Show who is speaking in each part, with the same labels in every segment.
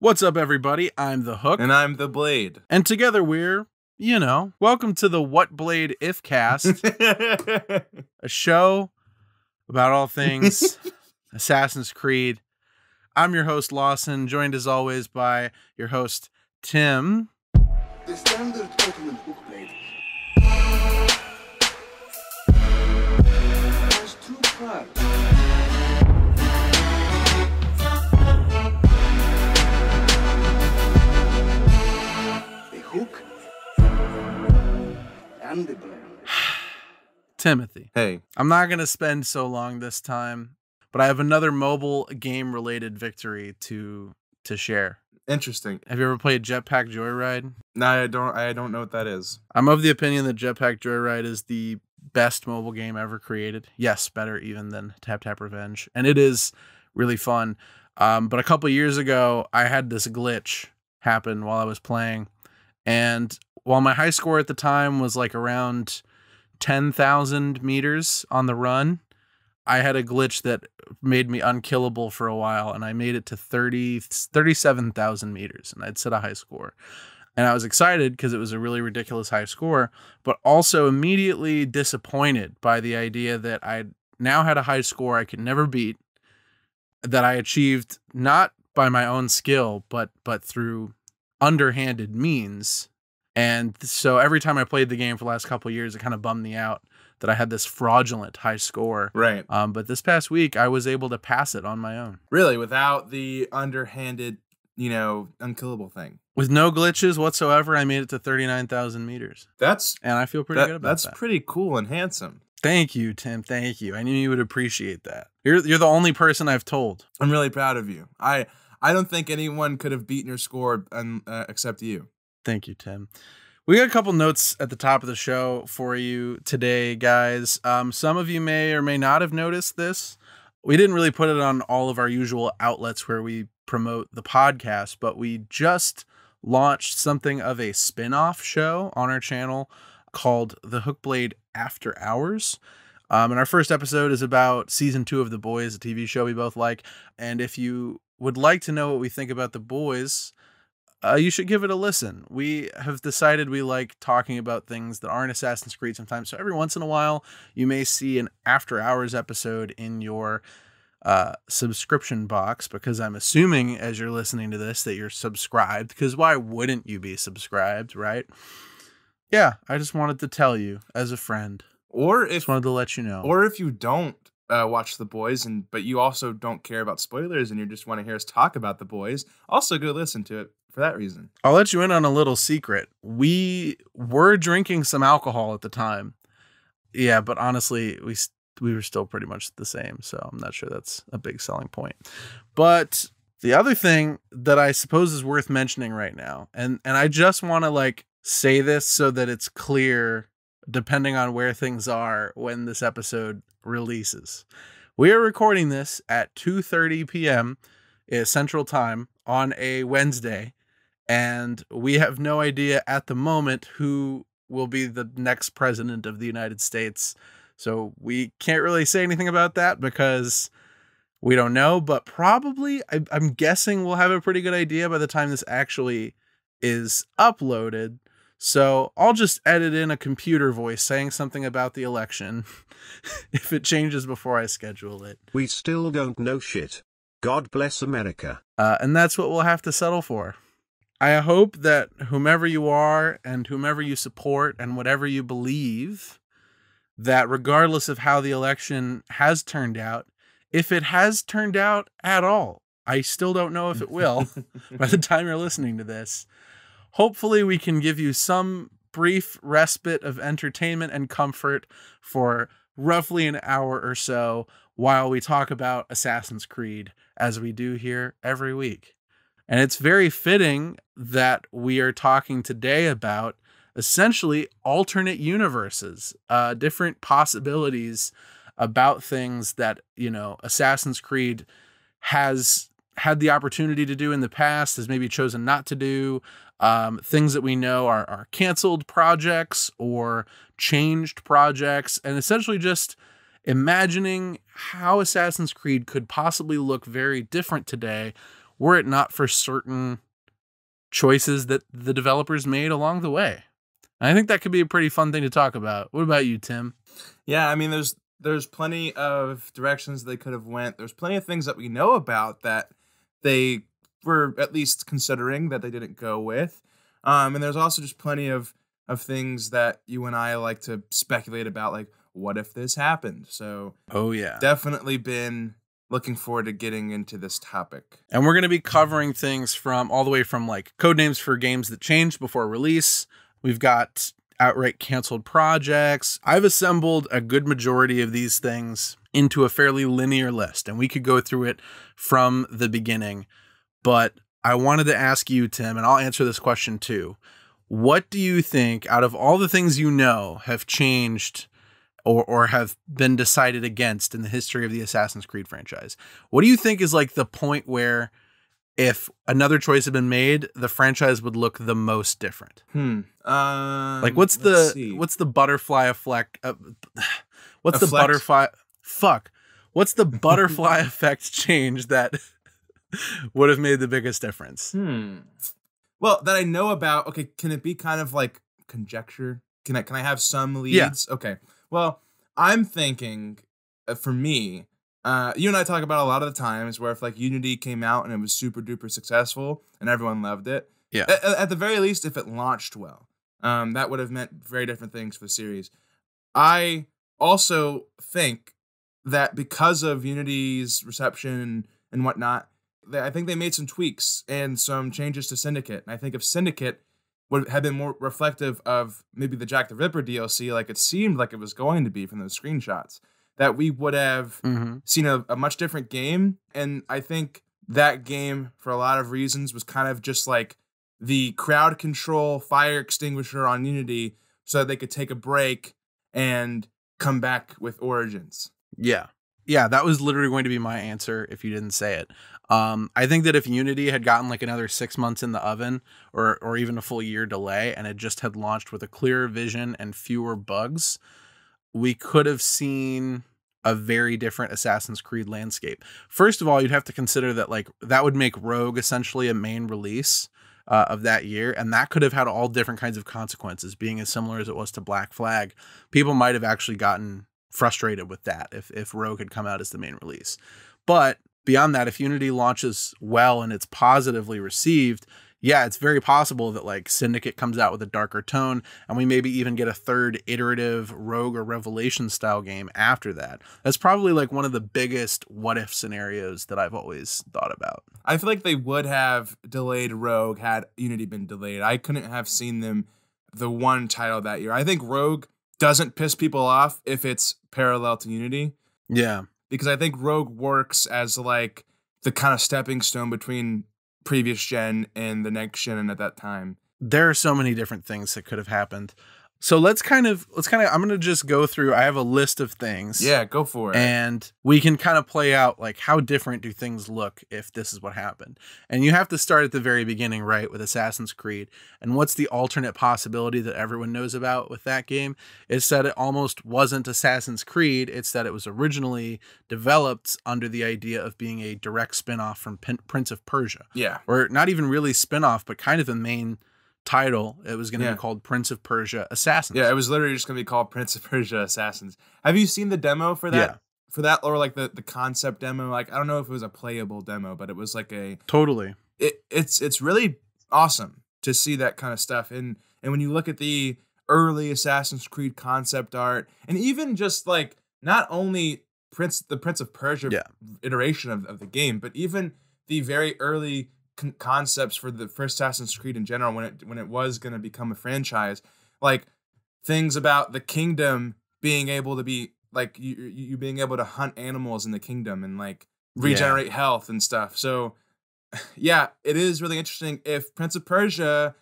Speaker 1: What's up, everybody? I'm the Hook,
Speaker 2: And I'm the Blade.
Speaker 1: and together we're, you know, welcome to the What Blade If Cast, a show about all things Assassin's Creed. I'm your host, Lawson, joined as always by your host, Tim.
Speaker 3: The standard Ottoman hook blade has two parts. And the blade.
Speaker 1: Timothy.
Speaker 2: hey,
Speaker 1: I'm not going to spend so long this time, but I have another mobile game related victory to to share.
Speaker 2: interesting.
Speaker 1: Have you ever played Jetpack Joyride?
Speaker 2: No, I don't. I don't know what that is.
Speaker 1: I'm of the opinion that Jetpack Joyride is the best mobile game ever created. Yes, better even than Tap Tap Revenge, and it is really fun. Um, but a couple years ago, I had this glitch happen while I was playing, and while my high score at the time was like around ten thousand meters on the run, I had a glitch that made me unkillable for a while, and I made it to 30, 37,000 meters, and I'd set a high score. And I was excited because it was a really ridiculous high score, but also immediately disappointed by the idea that I now had a high score I could never beat, that I achieved not by my own skill, but but through underhanded means. And so every time I played the game for the last couple of years, it kind of bummed me out that I had this fraudulent high score.
Speaker 2: Right.
Speaker 1: Um, but this past week, I was able to pass it on my own
Speaker 2: Really, without the underhanded, you know, unkillable thing.
Speaker 1: with no glitches whatsoever. I made it to thirty nine thousand meters,
Speaker 2: That's
Speaker 1: and I feel pretty
Speaker 2: that-
Speaker 1: good about
Speaker 2: that's
Speaker 1: that.
Speaker 2: That's pretty cool and handsome.
Speaker 1: Thank you, Tim. Thank you. I knew you would appreciate that. You're you're the only person I've told.
Speaker 2: I'm really proud of you. I I don't think anyone could have beaten your score uh, except you.
Speaker 1: Thank you, Tim. We got a couple notes at the top of the show for you today, guys. Um, some of you may or may not have noticed this. We didn't really put it on all of our usual outlets where we promote the podcast, but we just launched something of a spin off show on our channel called The Hookblade After Hours. Um, and our first episode is about season two of The Boys, a TV show we both like. And if you would like to know what we think about The Boys, uh, you should give it a listen. We have decided we like talking about things that aren't Assassin's Creed sometimes. So every once in a while, you may see an after hours episode in your uh, subscription box because I'm assuming as you're listening to this that you're subscribed. Because why wouldn't you be subscribed, right? Yeah, I just wanted to tell you as a friend.
Speaker 2: Or if
Speaker 1: Just wanted to let you know.
Speaker 2: or if you don't uh, watch the boys and but you also don't care about spoilers and you just want to hear us talk about the boys, also go listen to it for that reason.
Speaker 1: I'll let you in on a little secret. We were drinking some alcohol at the time. Yeah, but honestly, we we were still pretty much the same, so I'm not sure that's a big selling point. But the other thing that I suppose is worth mentioning right now, and and I just want to like say this so that it's clear depending on where things are when this episode releases. We are recording this at 2:30 p.m. uh, Central Time on a Wednesday and we have no idea at the moment who will be the next president of the United States. So we can't really say anything about that because we don't know, but probably I, I'm guessing we'll have a pretty good idea by the time this actually is uploaded. So I'll just edit in a computer voice saying something about the election if it changes before I schedule it.
Speaker 4: We still don't know shit. God bless America.
Speaker 1: Uh, and that's what we'll have to settle for. I hope that whomever you are and whomever you support and whatever you believe, that regardless of how the election has turned out, if it has turned out at all, I still don't know if it will by the time you're listening to this. Hopefully, we can give you some brief respite of entertainment and comfort for roughly an hour or so while we talk about Assassin's Creed, as we do here every week. And it's very fitting that we are talking today about essentially alternate universes, uh, different possibilities about things that, you know, Assassin's Creed has had the opportunity to do in the past, has maybe chosen not to do, um, things that we know are, are canceled projects or changed projects, and essentially just imagining how Assassin's Creed could possibly look very different today were it not for certain choices that the developers made along the way. And I think that could be a pretty fun thing to talk about. What about you, Tim?
Speaker 2: Yeah, I mean, there's there's plenty of directions they could have went. There's plenty of things that we know about that they were at least considering that they didn't go with. Um, and there's also just plenty of of things that you and I like to speculate about, like what if this happened. So
Speaker 1: Oh yeah.
Speaker 2: definitely been looking forward to getting into this topic.
Speaker 1: And we're going to be covering things from all the way from like code names for games that changed before release. We've got outright canceled projects. I've assembled a good majority of these things into a fairly linear list, and we could go through it from the beginning. But I wanted to ask you, Tim, and I'll answer this question too. What do you think, out of all the things you know, have changed or, or have been decided against in the history of the Assassin's Creed franchise? What do you think is like the point where if another choice had been made, the franchise would look the most different?
Speaker 2: Hmm. Um,
Speaker 1: Like what's the
Speaker 2: see.
Speaker 1: what's the butterfly effect? Uh, what's the butterfly? Fuck. What's the butterfly effect change that would have made the biggest difference?
Speaker 2: Hmm. Well, that I know about. Okay, can it be kind of like conjecture? Can I can I have some leads? Yeah. Okay. Well, I'm thinking uh, for me, uh, you and I talk about a lot of the times where if like Unity came out and it was super duper successful and everyone loved it.
Speaker 1: Yeah.
Speaker 2: At, at the very least, if it launched well, um, that would have meant very different things for the series. I also think that because of Unity's reception and whatnot, I think they made some tweaks and some changes to Syndicate. And I think if Syndicate would have been more reflective of maybe the Jack the Ripper DLC, like it seemed like it was going to be from those screenshots, that we would have
Speaker 1: Mm-hmm.
Speaker 2: seen a, a much different game. And I think that game, for a lot of reasons, was kind of just like the crowd control fire extinguisher on Unity so that they could take a break and come back with Origins.
Speaker 1: Yeah. Yeah, that was literally going to be my answer if you didn't say it. Um, I think that if Unity had gotten like another six months in the oven or or even a full year delay and it just had launched with a clearer vision and fewer bugs, we could have seen a very different Assassin's Creed landscape. First of all, you'd have to consider that like that would make Rogue essentially a main release uh, of that year, and that could have had all different kinds of consequences. Being as similar as it was to Black Flag, people might have actually gotten frustrated with that if if Rogue had come out as the main release. But beyond that, if Unity launches well and it's positively received, yeah, it's very possible that like Syndicate comes out with a darker tone and we maybe even get a third iterative Rogue or Revelation style game after that. That's probably like one of the biggest what if scenarios that I've always thought about.
Speaker 2: I feel like they would have delayed Rogue had Unity been delayed. I couldn't have seen them the one title that year. I think Rogue doesn't piss people off if it's parallel to Unity
Speaker 1: Yeah.
Speaker 2: because I think Rogue works as like the kind of stepping stone between previous gen and the next gen and at that time.
Speaker 1: there are so many different things that could have happened. So let's kind of let's kind of I'm going to just go through I have a list of things.
Speaker 2: Yeah, go for it.
Speaker 1: And we can kind of play out like how different do things look if this is what happened. And you have to start at the very beginning, right, with Assassin's Creed. And what's the alternate possibility that everyone knows about with that game? Is that it almost wasn't Assassin's Creed, it's that it was originally developed under the idea of being a direct spin-off from Prince of Persia.
Speaker 2: yeah.
Speaker 1: Or not even really spin-off, but kind of a main title. It was going to
Speaker 2: Yeah.
Speaker 1: be called Prince of Persia Assassins.
Speaker 2: Yeah, it was literally just gonna be called Prince of Persia Assassins. Have you seen the demo for that?
Speaker 1: Yeah.
Speaker 2: For that, or like the the concept demo? Like I don't know if it was a playable demo, but it was like a
Speaker 1: Totally.
Speaker 2: it, it's it's really awesome to see that kind of stuff. And and when you look at the early Assassin's Creed concept art, and even just like not only Prince the Prince of Persia
Speaker 1: Yeah.
Speaker 2: iteration of, of the game, but even the very early con- concepts for the first Assassin's Creed in general when it when it was going to become a franchise, like things about the kingdom being able to be like you you being able to hunt animals in the kingdom and like regenerate health and stuff. So yeah, it is really interesting. If Prince of Persia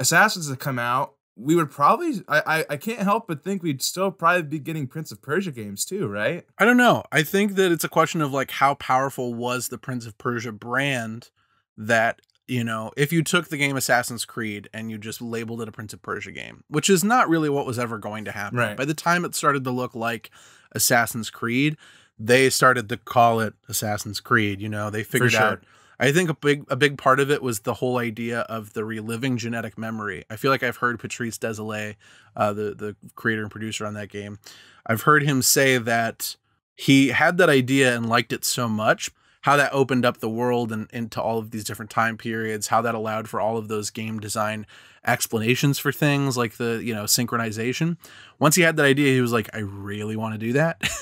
Speaker 2: Assassins had come out, we would probably I, I I can't help but think we'd still probably be getting Prince of Persia games too, right?
Speaker 1: I don't know. I think that it's a question of like how powerful was the Prince of Persia brand that, you know, if you took the game Assassin's Creed and you just labeled it a Prince of Persia game, which is not really what was ever going to happen.
Speaker 2: Right.
Speaker 1: By the time it started to look like Assassin's Creed, they started to call it Assassin's Creed, you know, they figured
Speaker 2: sure.
Speaker 1: out I think a big a big part of it was the whole idea of the reliving genetic memory. I feel like I've heard Patrice Desilets, uh, the the creator and producer on that game, I've heard him say that he had that idea and liked it so much. How that opened up the world and into all of these different time periods. How that allowed for all of those game design explanations for things like the you know synchronization. Once he had that idea, he was like, I really want to do that.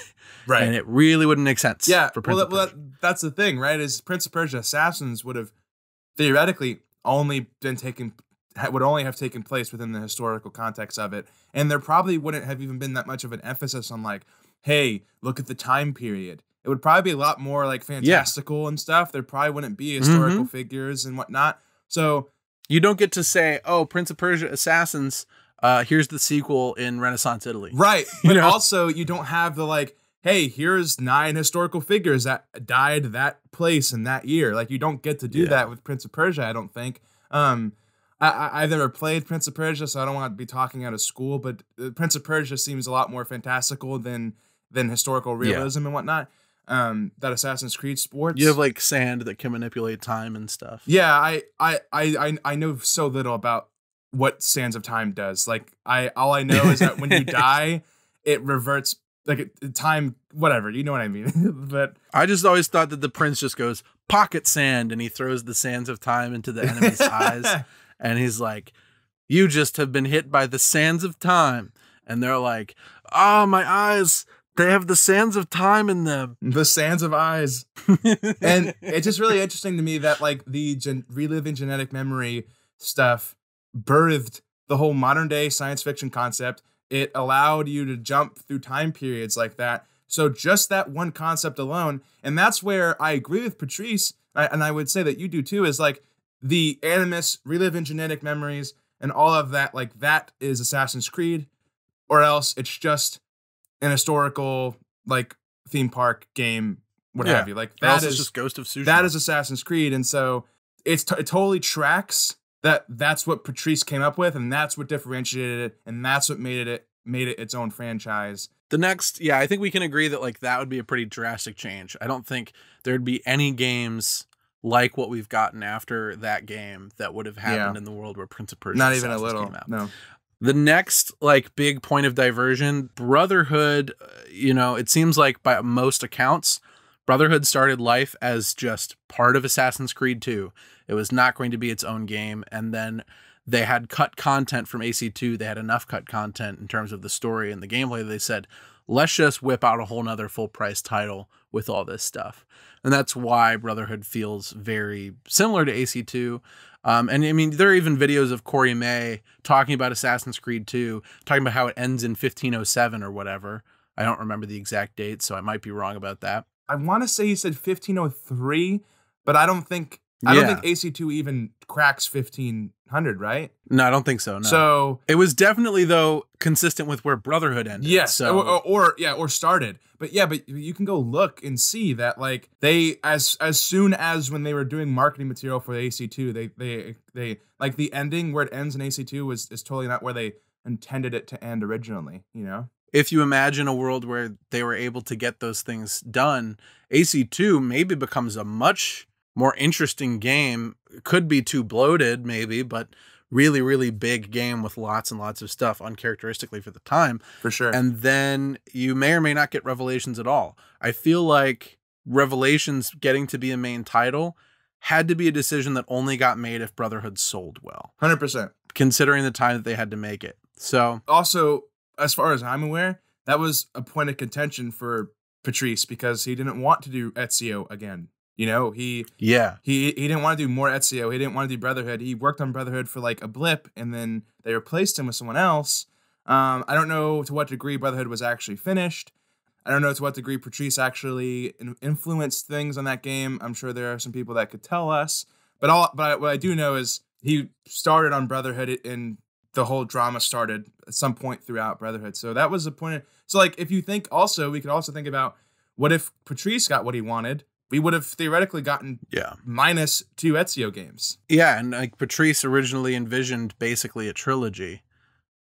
Speaker 2: Right.
Speaker 1: and it really wouldn't make sense.
Speaker 2: yeah.
Speaker 1: for Prince
Speaker 2: well,
Speaker 1: of
Speaker 2: that, well
Speaker 1: Persia.
Speaker 2: that, that's the thing, right? Is Prince of Persia Assassins would have theoretically only been taken would only have taken place within the historical context of it, and there probably wouldn't have even been that much of an emphasis on like, hey, look at the time period. It would probably be a lot more like fantastical and stuff. There probably wouldn't be historical
Speaker 1: Mm-hmm.
Speaker 2: figures and whatnot. So
Speaker 1: You don't get to say, "Oh, Prince of Persia: Assassins." Uh, here's the sequel in Renaissance Italy.
Speaker 2: Right.
Speaker 1: You
Speaker 2: But
Speaker 1: know?
Speaker 2: also you don't have the like, hey, here's nine historical figures that died that place in that year. Like you don't get to do
Speaker 1: Yeah.
Speaker 2: that with Prince of Persia, I don't think. Um I, I've never played Prince of Persia, so I don't want to be talking out of school, but uh, Prince of Persia seems a lot more fantastical than than historical
Speaker 1: Yeah.
Speaker 2: realism and whatnot. Um, that Assassin's Creed sports.
Speaker 1: You have like sand that can manipulate time and stuff.
Speaker 2: Yeah, I, I, I, I, know so little about what Sands of Time does. Like, I, all I know is that when you die, it reverts like time, whatever. You know what I mean? but
Speaker 1: I just always thought that the prince just goes pocket sand and he throws the sands of time into the enemy's eyes, and he's like, "You just have been hit by the sands of time," and they're like, "Oh, my eyes." They have the sands of time in them.
Speaker 2: the Sands of Eyes, and it's just really interesting to me that like the gen- reliving genetic memory stuff birthed the whole modern day science fiction concept. It allowed you to jump through time periods like that. So just that one concept alone, and that's where I agree with Patrice, and I would say that you do too, is like the animus, reliving genetic memories, and all of that. Like that is Assassin's Creed, or else it's just an historical like theme park game, what
Speaker 1: Yeah.
Speaker 2: have you. Like that is
Speaker 1: just Ghost of Tsushima.
Speaker 2: that is Assassin's Creed, and so it's t- it totally tracks that that's what Patrice came up with, and that's what differentiated it, and that's what made it made it its own franchise.
Speaker 1: the next. Yeah, I think we can agree that like that would be a pretty drastic change. I don't think there'd be any games like what we've gotten after that game that would have happened
Speaker 2: Yeah.
Speaker 1: in the world where Prince of Persia.
Speaker 2: Not even a little.
Speaker 1: came out.
Speaker 2: No.
Speaker 1: The next like big point of diversion, Brotherhood, uh, you know, it seems like by most accounts, Brotherhood started life as just part of Assassin's Creed 2. It was not going to be its own game and then they had cut content from AC2. They had enough cut content in terms of the story and the gameplay. They said, let's just whip out a whole nother full price title with all this stuff. And that's why Brotherhood feels very similar to AC2. Um, and I mean, there are even videos of Corey May talking about Assassin's Creed 2, talking about how it ends in 1507 or whatever. I don't remember the exact date, so I might be wrong about that.
Speaker 2: I want to say he said 1503, but I don't think I don't think AC2 even cracks 1500, right?
Speaker 1: No, I don't think so. No.
Speaker 2: So
Speaker 1: it was definitely though consistent with where Brotherhood ended.
Speaker 2: Yes,
Speaker 1: So
Speaker 2: or, or, or yeah, or started. But yeah, but you can go look and see that like they as as soon as when they were doing marketing material for AC2, they they they like the ending where it ends in AC2 was is totally not where they intended it to end originally, you know?
Speaker 1: if you imagine a world where they were able to get those things done, AC2 maybe becomes a much more interesting game. Could be too bloated, maybe, but really, really big game with lots and lots of stuff, uncharacteristically for the time.
Speaker 2: For sure.
Speaker 1: And then you may or may not get Revelations at all. I feel like Revelations getting to be a main title had to be a decision that only got made if Brotherhood sold well,
Speaker 2: 100%.
Speaker 1: considering the time that they had to make it. So,
Speaker 2: Also, as far as I'm aware, that was a point of contention for Patrice because he didn't want to do Ezio again. You know, he
Speaker 1: yeah.
Speaker 2: he he didn't want to do more Ezio. He didn't want to do Brotherhood. He worked on Brotherhood for like a blip, and then they replaced him with someone else. Um, I don't know to what degree Brotherhood was actually finished. I don't know to what degree Patrice actually in- influenced things on that game. I'm sure there are some people that could tell us. But all, but what I do know is he started on Brotherhood, and the whole drama started at some point throughout Brotherhood. So that was the point. Of, so like, if you think also, we could also think about what if Patrice got what he wanted. We would have theoretically gotten
Speaker 1: Yeah.
Speaker 2: minus two Ezio games.
Speaker 1: Yeah, and like Patrice originally envisioned basically a trilogy.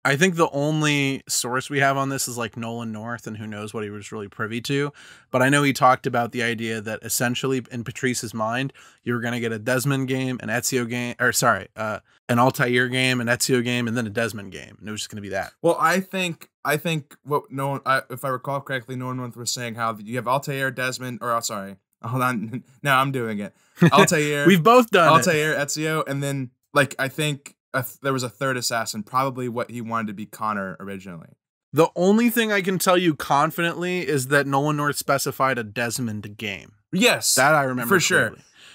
Speaker 1: I think the only source we have on this is like Nolan North, and who knows what he was really privy to. But I know he talked about the idea that essentially, in Patrice's mind, you were going to get a Desmond game, an Ezio game, or sorry, uh, an Altair game, an Ezio game, and then a Desmond game, and it was just going to be that.
Speaker 2: Well, I think I think what no, I, if I recall correctly, Nolan North was saying how you have Altair, Desmond, or oh, sorry, hold on, now I'm doing it. Altair,
Speaker 1: We've both done it.
Speaker 2: Altair, Ezio, and then like I think a th- there was a third assassin, probably what he wanted to be Connor originally.
Speaker 1: The only thing I can tell you confidently is that Nolan North specified a Desmond game.
Speaker 2: Yes,
Speaker 1: That I remember
Speaker 2: For sure.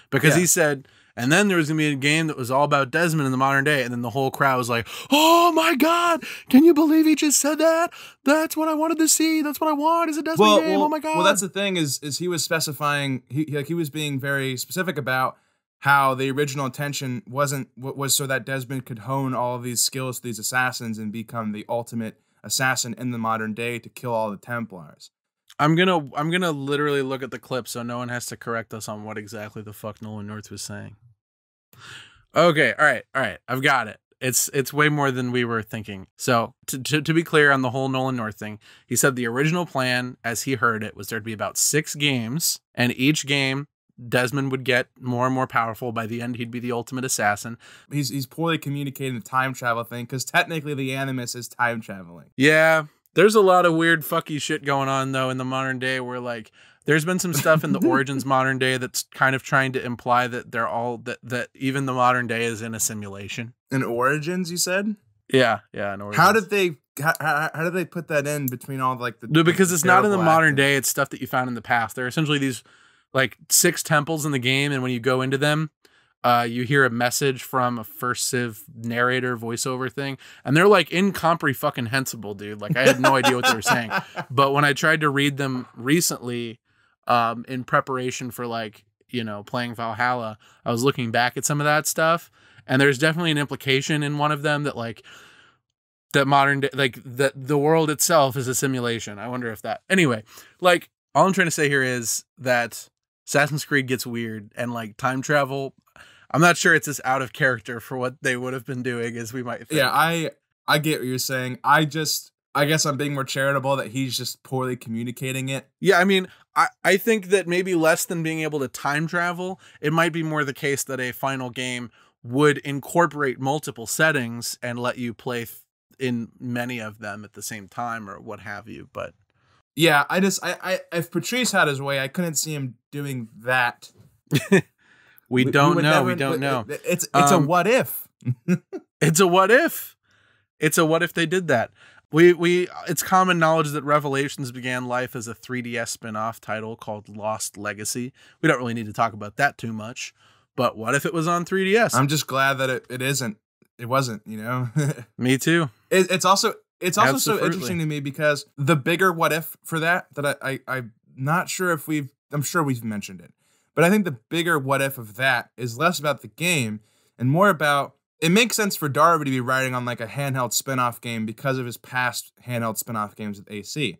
Speaker 1: because
Speaker 2: Yeah.
Speaker 1: he said, and then there was gonna be a game that was all about Desmond in the modern day, and then the whole crowd was like, "Oh my god, can you believe he just said that? That's what I wanted to see. That's what I want. Is a Desmond
Speaker 2: well,
Speaker 1: game?
Speaker 2: well,
Speaker 1: oh my god!"
Speaker 2: well, that's the thing is is he was specifying he he- like he was being very specific about how the original intention wasn't was so that Desmond could hone all of these skills to these assassins and become the ultimate assassin in the modern day to kill all the Templars.
Speaker 1: I'm gonna I'm gonna literally look at the clip so no one has to correct us on what exactly the fuck Nolan North was saying. Okay, all right, all right, I've got it. It's it's way more than we were thinking. So to, to to be clear on the whole Nolan North thing, he said the original plan, as he heard it, was there'd be about six games, and each game Desmond would get more and more powerful. By the end, he'd be the ultimate assassin.
Speaker 2: He's he's poorly communicating the time travel thing because technically the Animus is time traveling.
Speaker 1: Yeah, there's a lot of weird fucky shit going on though in the modern day where like there's been some stuff in the origins modern day that's kind of trying to imply that they're all that that even the modern day is in a simulation.
Speaker 2: In Origins, you said.
Speaker 1: Yeah, yeah. In origins.
Speaker 2: How did they how, how, how did they put that in between all like the
Speaker 1: No, because it's not in the modern day. It's stuff that you found in the past. There are essentially these like six temples in the game, and when you go into them, uh, you hear a message from a first civ narrator voiceover thing, and they're like incomprehensible, dude. Like I had no idea what they were saying. But when I tried to read them recently, um, in preparation for like you know playing Valhalla, I was looking back at some of that stuff, and there's definitely an implication in one of them that like that modern day like that the world itself is a simulation. I wonder if that anyway, like all I'm trying to say here is that Assassin's Creed gets weird and like time travel. I'm not sure it's as out of character for what they would have been doing as we might think.
Speaker 2: Yeah, I I get what you're saying. I just I guess I'm being more charitable that he's just poorly communicating it.
Speaker 1: Yeah, I mean, I, I think that maybe less than being able to time travel, it might be more the case that a final game would incorporate multiple settings and let you play th- in many of them at the same time or what have you. But
Speaker 2: Yeah, I just I, I if Patrice had his way, I couldn't see him doing that.
Speaker 1: we, don't
Speaker 2: would
Speaker 1: know.
Speaker 2: never-
Speaker 1: we don't know.
Speaker 2: It's it's a
Speaker 1: Um,
Speaker 2: what if.
Speaker 1: It's a what if. It's a what if they did that. We we it's common knowledge that Revelations began life as a 3DS spin-off title called Lost Legacy. We don't really need to talk about that too much. But what if it was on 3DS?
Speaker 2: I'm just glad that it, it isn't. It wasn't, you know.
Speaker 1: Me too.
Speaker 2: it, it's also it's also so interesting to me because the bigger what if for that that I, I I'm not sure if we've I'm sure we've mentioned it, but I think the bigger what if of that is less about the game and more about it makes sense for Darby to be writing on like a handheld spin-off game because of his past handheld spin-off games with AC.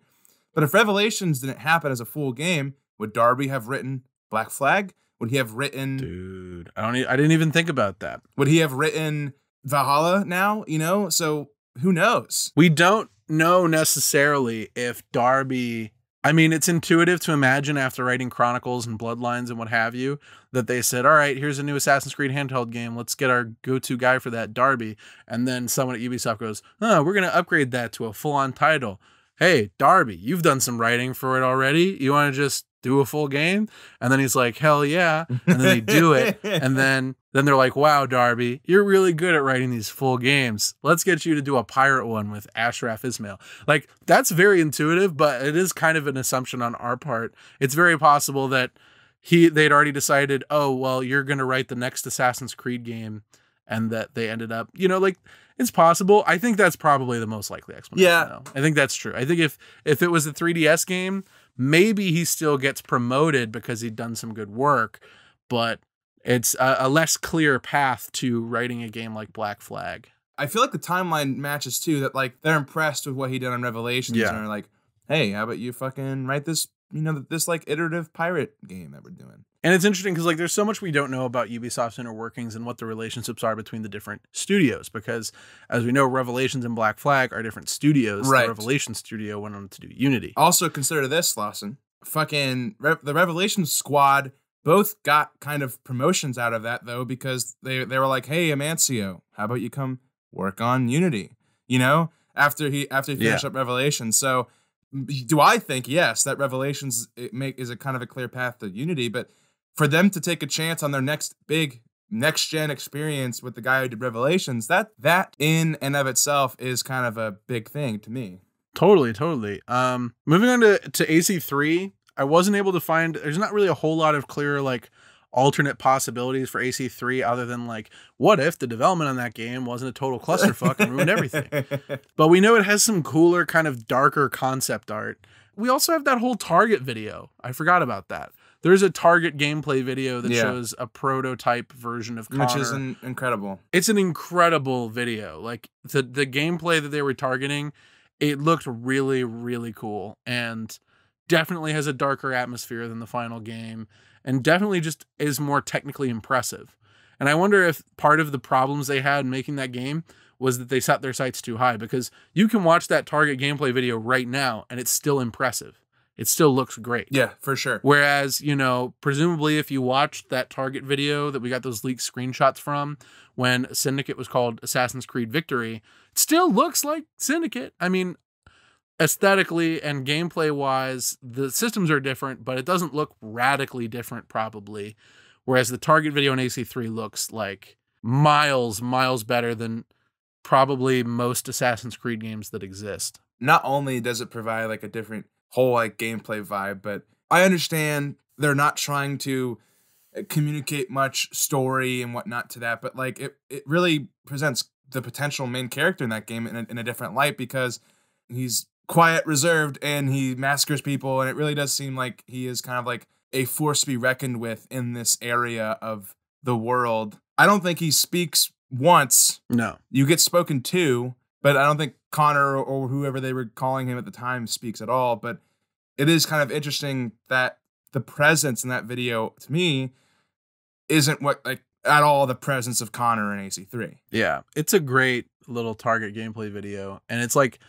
Speaker 2: But if Revelations didn't happen as a full game, would Darby have written Black Flag? Would he have written
Speaker 1: Dude, I don't e- I didn't even think about that.
Speaker 2: would he have written Valhalla now? You know, so who knows?
Speaker 1: We don't know necessarily if Darby. I mean, it's intuitive to imagine after writing Chronicles and Bloodlines and what have you that they said, "All right, here's a new Assassin's Creed handheld game. Let's get our go-to guy for that, Darby." And then someone at Ubisoft goes, "Oh, we're gonna upgrade that to a full-on title." Hey, Darby, you've done some writing for it already. You want to just do a full game? And then he's like, "Hell yeah!" And then they do it, and then then they're like, "Wow, Darby, you're really good at writing these full games. Let's get you to do a pirate one with Ashraf Ismail." Like that's very intuitive, but it is kind of an assumption on our part. It's very possible that he they'd already decided, "Oh, well, you're going to write the next Assassin's Creed game." And that they ended up, you know, like it's possible. I think that's probably the most likely explanation.
Speaker 2: Yeah.
Speaker 1: though. I think that's true. I think if if it was a 3DS game, maybe he still gets promoted because he'd done some good work, but it's a, a less clear path to writing a game like Black Flag.
Speaker 2: I feel like the timeline matches too. That like they're impressed with what he did on Revelations
Speaker 1: Yeah.
Speaker 2: and are like, "Hey, how about you fucking write this you know this like iterative pirate game that we're doing.
Speaker 1: And it's interesting because like there's so much we don't know about Ubisoft's inner workings and what the relationships are between the different studios. Because as we know, Revelations and Black Flag are different studios.
Speaker 2: Right.
Speaker 1: The Revelation studio went on to do Unity.
Speaker 2: Also consider this, Lawson. Fucking Re- the Revelation Squad both got kind of promotions out of that though because they they were like, "Hey, Amancio, how about you come work on Unity?" You know, after he after he finished
Speaker 1: Yeah.
Speaker 2: up Revelation. So, do I think yes that Revelations it make is a kind of a clear path to Unity, but for them to take a chance on their next big next gen experience with the guy who did Revelations, that that in and of itself is kind of a big thing to me.
Speaker 1: Totally, totally. Um, moving on to, to AC3, I wasn't able to find, there's not really a whole lot of clear, like, alternate possibilities for AC3 other than, like, what if the development on that game wasn't a total clusterfuck and ruined everything? But we know it has some cooler, kind of darker concept art. We also have that whole Target video. I forgot about that. There's a Target gameplay video that
Speaker 2: Yeah.
Speaker 1: shows a prototype version of Connor.
Speaker 2: Which is in- incredible.
Speaker 1: it's an incredible video. Like the the gameplay that they were targeting, it looked really really cool and definitely has a darker atmosphere than the final game and definitely just is more technically impressive. And I wonder if part of the problems they had making that game was that they set their sights too high because you can watch that Target gameplay video right now and it's still impressive. It still looks great.
Speaker 2: Yeah, for sure.
Speaker 1: Whereas, you know, presumably if you watched that Target video that we got those leaked screenshots from when Syndicate was called Assassin's Creed Victory, it still looks like Syndicate. I mean, aesthetically and gameplay wise, the systems are different, but it doesn't look radically different, probably. Whereas the Target video in AC3 looks like miles, miles better than probably most Assassin's Creed games that exist.
Speaker 2: Not only does it provide like a different whole like gameplay vibe, but I understand they're not trying to uh, communicate much story and whatnot to that, but like it, it really presents the potential main character in that game in a, in a different light because he's quiet, reserved, and he massacres people, and it really does seem like he is kind of like a force to be reckoned with in this area of the world. I don't think he speaks once
Speaker 1: No.
Speaker 2: you get spoken to, but I don't think Connor or, whoever they were calling him at the time speaks at all. But it is kind of interesting that the presence in that video to me isn't what like at all the presence of Connor in AC3.
Speaker 1: Yeah, it's a great little Target gameplay video. And it's like,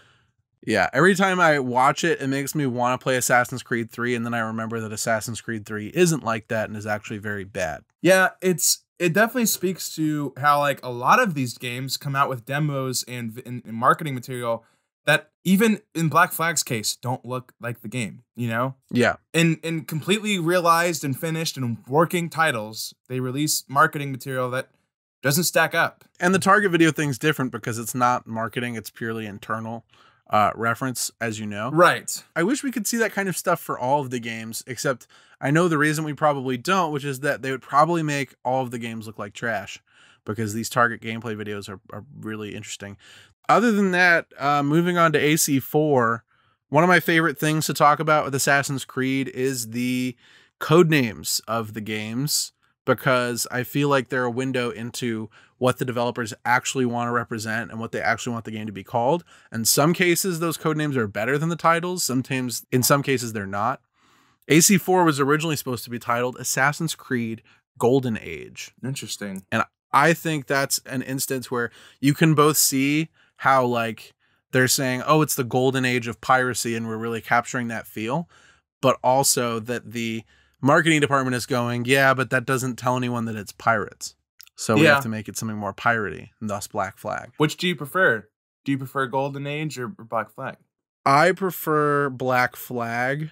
Speaker 1: yeah, every time I watch it, it makes me want to play Assassin's Creed 3. And then I remember that Assassin's Creed 3 isn't like that and is actually very bad.
Speaker 2: Yeah, it's it definitely speaks to how like a lot of these games come out with demos and, and, and marketing material that even in Black Flag's case don't look like the game, you know?
Speaker 1: Yeah.
Speaker 2: in in completely realized and finished and working titles, they release marketing material that doesn't stack up.
Speaker 1: And the Target video thing's different because it's not marketing, it's purely internal uh, reference, as you know.
Speaker 2: Right.
Speaker 1: I wish we could see that kind of stuff for all of the games, except I know the reason we probably don't, which is that they would probably make all of the games look like trash because these Target gameplay videos are, are really interesting. Other than that, uh, moving on to AC4, one of my favorite things to talk about with Assassin's Creed is the code names of the games because I feel like they're a window into what the developers actually want to represent and what they actually want the game to be called. In some cases, those code names are better than the titles. Sometimes, in some cases, they're not. AC4 was originally supposed to be titled Assassin's Creed Golden Age.
Speaker 2: Interesting.
Speaker 1: And I think that's an instance where you can both see how like they're saying, "Oh, it's the golden age of piracy and we're really capturing that feel," but also that the marketing department is going, "Yeah, but that doesn't tell anyone that it's pirates." So we
Speaker 2: Yeah.
Speaker 1: have to make it something more piratey, and thus Black Flag.
Speaker 2: Which do you prefer? Do you prefer Golden Age or Black Flag?
Speaker 1: I prefer Black Flag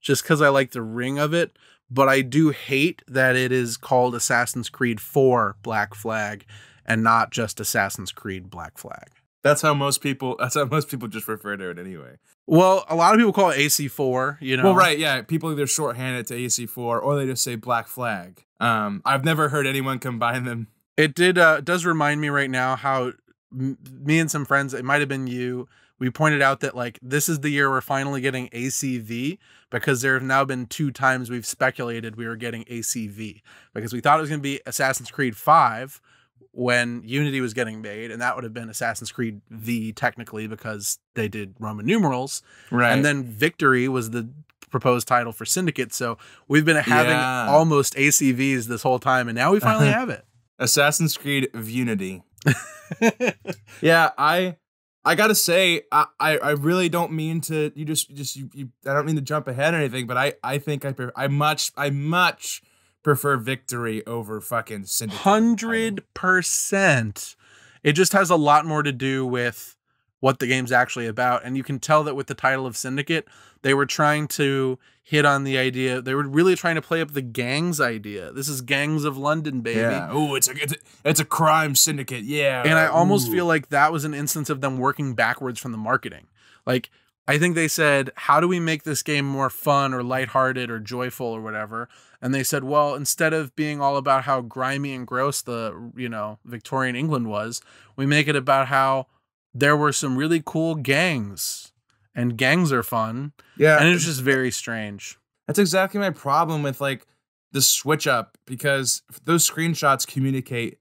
Speaker 1: just cuz I like the ring of it, but I do hate that it is called Assassin's Creed 4 Black Flag and not just Assassin's Creed Black Flag.
Speaker 2: That's how most people. That's how most people just refer to it anyway.
Speaker 1: Well, a lot of people call it AC4, you know.
Speaker 2: Well, right, yeah. People either shorthand it to AC4 or they just say Black Flag. Um, I've never heard anyone combine them.
Speaker 1: It did uh does remind me right now how m- me and some friends, it might have been you, we pointed out that like this is the year we're finally getting ACV because there have now been two times we've speculated we were getting ACV because we thought it was going to be Assassin's Creed 5 when Unity was getting made and that would have been Assassin's Creed V technically because they did Roman numerals
Speaker 2: Right.
Speaker 1: and then Victory was the proposed title for Syndicate. So we've been having
Speaker 2: Yeah.
Speaker 1: almost ACVs this whole time, and now we finally have it.
Speaker 2: Assassin's Creed Unity. Yeah, I I gotta say, I, I I really don't mean to. You just just you, you I don't mean to jump ahead or anything, but I I think I I much I much prefer victory over fucking syndicate.
Speaker 1: Hundred percent. It just has a lot more to do with what the game's actually about, and you can tell that with the title of Syndicate, they were trying to hit on the idea. They were really trying to play up the gangs idea. This is Gangs of London, baby.
Speaker 2: Yeah. Oh, it's a it's a, it's a crime syndicate. Yeah.
Speaker 1: And I almost
Speaker 2: Ooh.
Speaker 1: feel like that was an instance of them working backwards from the marketing. Like, I think they said, How do we make this game more fun or lighthearted or joyful or whatever? And they said, Well, instead of being all about how grimy and gross the, you know, Victorian England was, we make it about how there were some really cool gangs and gangs are fun.
Speaker 2: yeah.
Speaker 1: And it was just very strange.
Speaker 2: That's exactly my problem with like the switch up because those screenshots communicate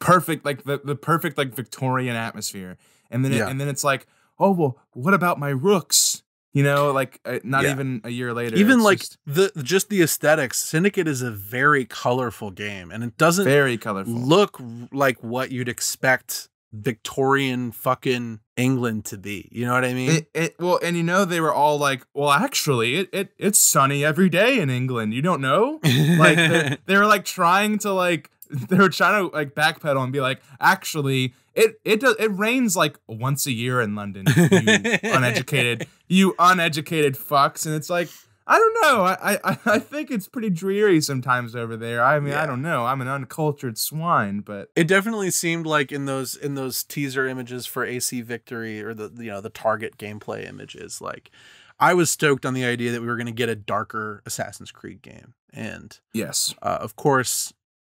Speaker 2: perfect like the, the perfect like Victorian atmosphere. And then it,
Speaker 1: Yeah.
Speaker 2: and then it's like, "Oh, well, what about my rooks?" You know, like uh, not
Speaker 1: Yeah.
Speaker 2: even a year later.
Speaker 1: Even like
Speaker 2: just
Speaker 1: the just the aesthetics, Syndicate is a very colorful game and it doesn't
Speaker 2: very colorful.
Speaker 1: look like what you'd expect Victorian fucking England to be. You know what I mean?
Speaker 2: It, it well, and you know they were all like, "Well, actually, it, it it's sunny every day in England. You don't know?" like they, they were like trying to like they were trying to like backpedal and be like, actually, it it does it rains like once a year in London. You uneducated, you uneducated fucks, and it's like. I don't know. I, I I think it's pretty dreary sometimes over there. I mean,
Speaker 1: Yeah.
Speaker 2: I don't know. I'm an uncultured swine, but
Speaker 1: it definitely seemed like in those in those teaser images for AC Victory or the you know the target gameplay images, like I was stoked on the idea that we were going to get a darker Assassin's Creed game, and
Speaker 2: yes,
Speaker 1: uh, of course,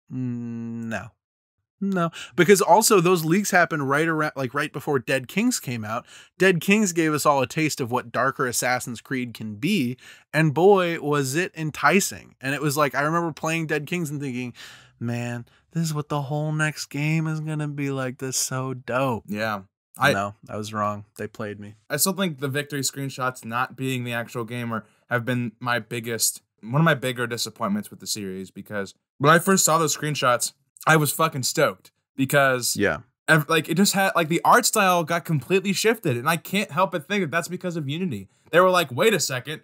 Speaker 1: no, no, because also those leaks happened right around like right before Dead Kings came out. Dead Kings gave us all a taste of what darker Assassin's Creed can be, and boy was it enticing. And it was like I remember playing Dead Kings and thinking, man, this is what the whole next game is gonna be like. This is so dope.
Speaker 2: yeah. I-
Speaker 1: no, I was wrong. They played me.
Speaker 2: I still think the victory screenshots not being the actual game are, have been my biggest, one of my bigger disappointments with the series because when I first saw those screenshots, I was fucking stoked because
Speaker 1: Yeah.
Speaker 2: ev- like it just had like the art style got completely shifted and I can't help but think that that's because of Unity. They were like, wait a second.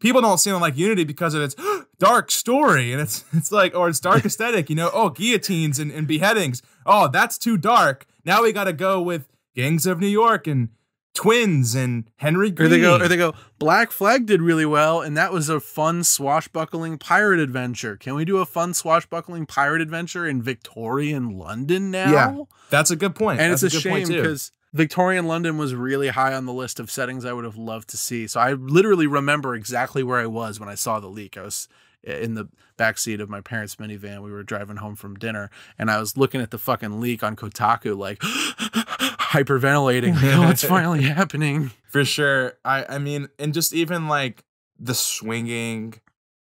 Speaker 2: People don't seem to like Unity because of its dark story and it's it's like or its dark aesthetic, you know. Oh, guillotines and, and beheadings. Oh, that's too dark. Now we got to go with Gangs of New York and Twins and Henry
Speaker 1: Or
Speaker 2: Green.
Speaker 1: they go, or they go. Black Flag did really well, and that was a fun swashbuckling pirate adventure. Can we do a fun swashbuckling pirate adventure in Victorian London now?
Speaker 2: Yeah, That's a good point.
Speaker 1: and
Speaker 2: That's
Speaker 1: it's a,
Speaker 2: point,
Speaker 1: shame because Victorian London was really high on the list of settings I would have loved to see. So I literally remember exactly where I was when I saw the leak. I was in the back seat of my parents' minivan. We were driving home from dinner, and I was looking at the fucking leak on Kotaku, like hyperventilating. Like, oh, it's finally happening.
Speaker 2: For sure. I I mean, and just even like the swinging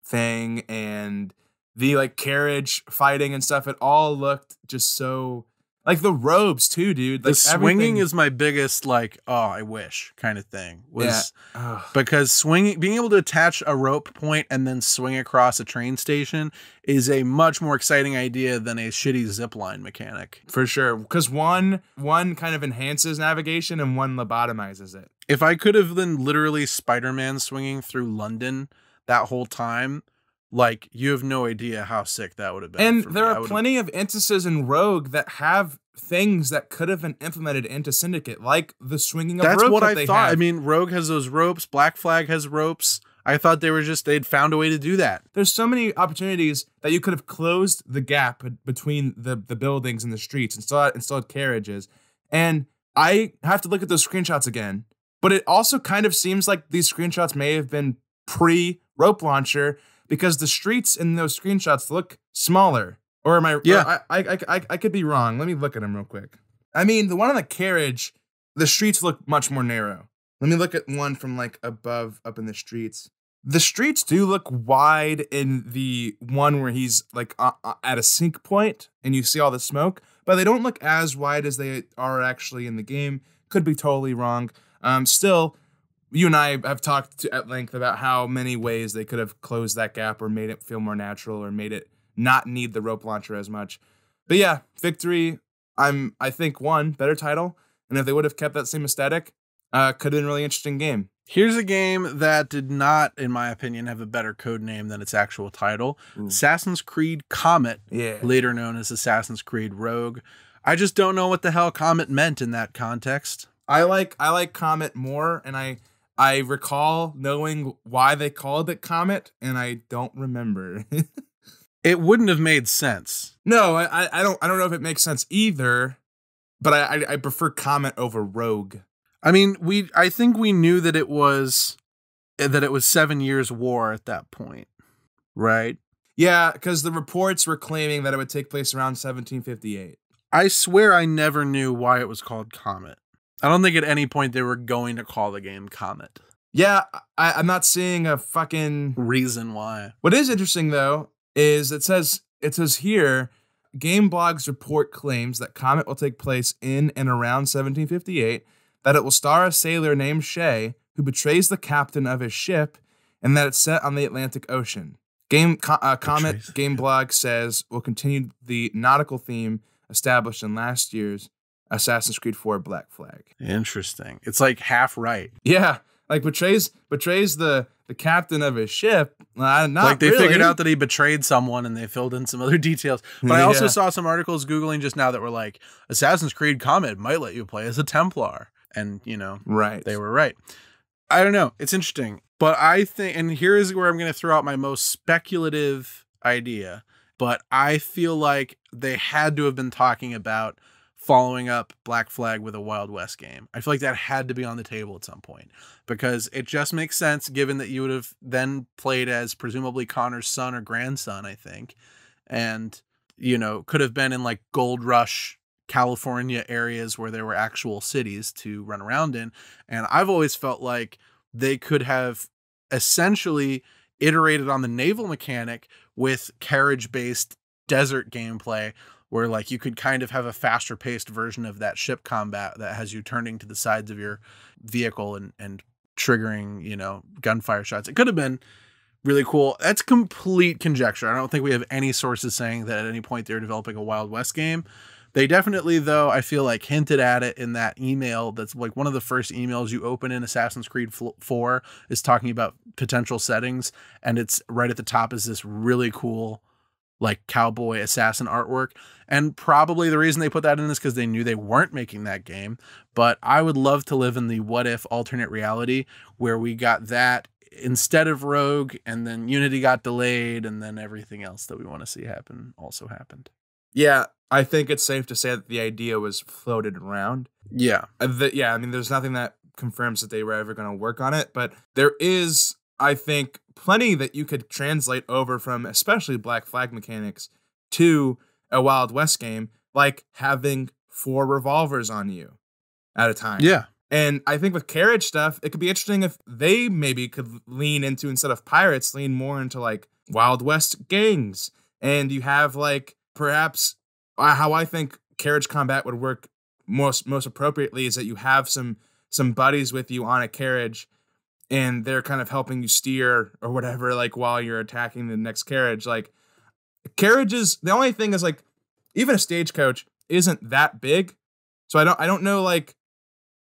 Speaker 2: thing and the like carriage fighting and stuff, it all looked just so like the robes too, dude.
Speaker 1: the swinging
Speaker 2: everything-
Speaker 1: is my biggest like oh i wish kind of thing was
Speaker 2: Yeah.
Speaker 1: Because swinging being able to attach a rope point and then swing across a train station is a much more exciting idea than a shitty zip line mechanic
Speaker 2: for sure. Because one one kind of enhances navigation and one lobotomizes it.
Speaker 1: if i could have been literally spider-man swinging through london that whole time like you have no idea how sick that would have been
Speaker 2: And
Speaker 1: for me.
Speaker 2: there are plenty of instances in Rogue that have things that could have been implemented into Syndicate, like the swinging of
Speaker 1: that's
Speaker 2: ropes
Speaker 1: what
Speaker 2: that
Speaker 1: i
Speaker 2: they
Speaker 1: thought i mean rogue has those ropes black flag has ropes i thought they were just they'd found a way to do that
Speaker 2: there's so many opportunities that you could have closed the gap between the the buildings and the streets and still had, and still had carriages. And I have to look at those screenshots again, but it also kind of seems like these screenshots may have been pre rope launcher because the streets in those screenshots look smaller. Or am I?
Speaker 1: Yeah.
Speaker 2: I, I I I could be wrong. Let me look at them real quick. I mean, the one on the carriage, the streets look much more narrow. Let me look at one from like above up in the streets. The streets do look wide in the one where he's like uh, uh, at a sync point and you see all the smoke, but they don't look as wide as they are actually in the game. Could be totally wrong. Um, still, you and I have talked to, at length about how many ways they could have closed that gap or made it feel more natural or made it not need the rope launcher as much. But yeah, victory. I'm I think one better title, and if they would have kept that same aesthetic, uh, could have been a really interesting game.
Speaker 1: Here's a game that did not, in my opinion, have a better code name than its actual title
Speaker 2: Ooh.
Speaker 1: Assassin's Creed Comet,
Speaker 2: Yeah,
Speaker 1: later known as Assassin's Creed Rogue. I just don't know what the hell Comet meant in that context.
Speaker 2: I like I like Comet more, and I I recall knowing why they called it Comet, and I don't remember.
Speaker 1: It wouldn't have made sense.
Speaker 2: no, I I- don't I don't know if it makes sense either, but I I, I prefer Comet over Rogue.
Speaker 1: I mean, we I think we knew that it was eh, that it was 7 years war at that point. Right?
Speaker 2: Yeah, because the reports were claiming that it would take place around 1758.
Speaker 1: I swear I never knew why it was called Comet. I don't think at any point they were going to call the game Comet.
Speaker 2: Yeah, I, I'm not seeing a fucking.
Speaker 1: Reason why.
Speaker 2: What is interesting though is it says it says here, Game Blog's report claims that Comet will take place in and around 1758. That it will star a sailor named Shay who betrays the captain of his ship, and that it's set on the Atlantic Ocean. Game uh, Comet
Speaker 1: Betrays
Speaker 2: Game Blog says will continue the nautical theme established in last year's Assassin's Creed 4 Black Flag.
Speaker 1: Interesting. It's like half right.
Speaker 2: Yeah, like betrays betrays the the captain of his ship. Uh, not
Speaker 1: like they
Speaker 2: really.
Speaker 1: figured out that he betrayed someone and they filled in some other details. But I also
Speaker 2: Yeah.
Speaker 1: saw some articles googling just now that were like Assassin's Creed Comet might let you play as a Templar. And, you know,
Speaker 2: right.
Speaker 1: they were right. I don't know. It's interesting. But I think and here is where I'm going to throw out my most speculative idea, but I feel like they had to have been talking about following up Black Flag with a Wild West game. I feel like that had to be on the table at some point because it just makes sense given that you would have then played as presumably Connor's son or grandson, I think. And, you know, could have been in like Gold Rush, California areas where there were actual cities to run around in. And I've always felt like they could have essentially iterated on the naval mechanic with carriage based desert gameplay where like you could kind of have a faster paced version of that ship combat that has you turning to the sides of your vehicle and and triggering you know gunfire shots. It could have been really cool. That's complete conjecture. I don't think we have any sources saying that at any point they're developing a wild west game. They definitely though i feel like hinted at it in that email that's like one of the first emails you open in assassin's creed 4 is talking about potential settings and it's right at the top is this really cool like cowboy assassin artwork. And probably the reason they put that in is because they knew they weren't making that game. But I would love to live in the what if alternate reality where we got that instead of Rogue, and then Unity got delayed, and then everything else that we want to see happen also happened.
Speaker 2: Yeah, I think it's safe to say that the idea was floated around.
Speaker 1: Yeah.
Speaker 2: Uh, the- yeah, I mean, there's nothing that confirms that they were ever going to work on it, but there is, I think, plenty that you could translate over from, especially Black Flag mechanics, to a Wild West game, like having four revolvers on you at a time.
Speaker 1: Yeah.
Speaker 2: And I think with carriage stuff, it could be interesting if they maybe could lean into instead of pirates, lean more into like Wild West gangs. And you have like perhaps uh, how I think carriage combat would work most most appropriately is that you have some some buddies with you on a carriage and they're kind of helping you steer or whatever like while you're attacking the next carriage like carriages the only thing is like even a stagecoach isn't that big so i don't i don't know like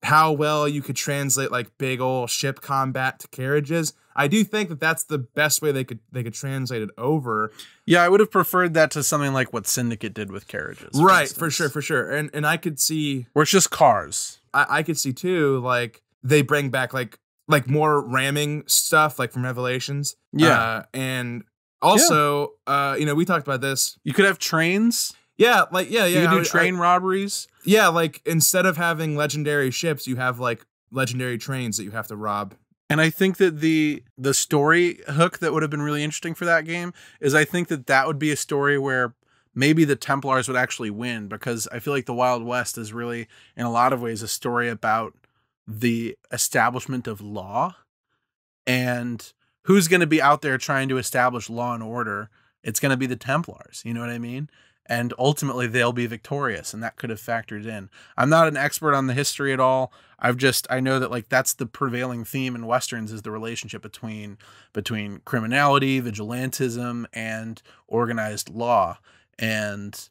Speaker 2: how well you could translate like big old ship combat to carriages i do think that that's the best way they could they could translate it over
Speaker 1: Yeah, I would have preferred that to something like what Syndicate did with carriages.
Speaker 2: right for sure for sure and and i could see
Speaker 1: Where it's just cars.
Speaker 2: I, I could see too, like they bring back like like more ramming stuff, like from Revelations.
Speaker 1: Yeah.
Speaker 2: uh, and also, uh, you know, we talked about this.
Speaker 1: You could have trains.
Speaker 2: Yeah, like yeah, yeah.
Speaker 1: you could do
Speaker 2: would-
Speaker 1: train
Speaker 2: I-
Speaker 1: robberies.
Speaker 2: yeah, like instead of having legendary ships, you have like legendary trains that you have to rob.
Speaker 1: And I think that the the story hook that would have been really interesting for that game is I think that that would be a story where maybe the Templars would actually win because I feel like the Wild West is really in a lot of ways a story about the establishment of law and who's going to be out there trying to establish law and order. It's going to be the Templars, you know what I mean? and ultimately they'll be victorious and that could have factored in i'm not an expert on the history at all i've just i know that like that's the prevailing theme in westerns is the relationship between between criminality vigilantism and organized law and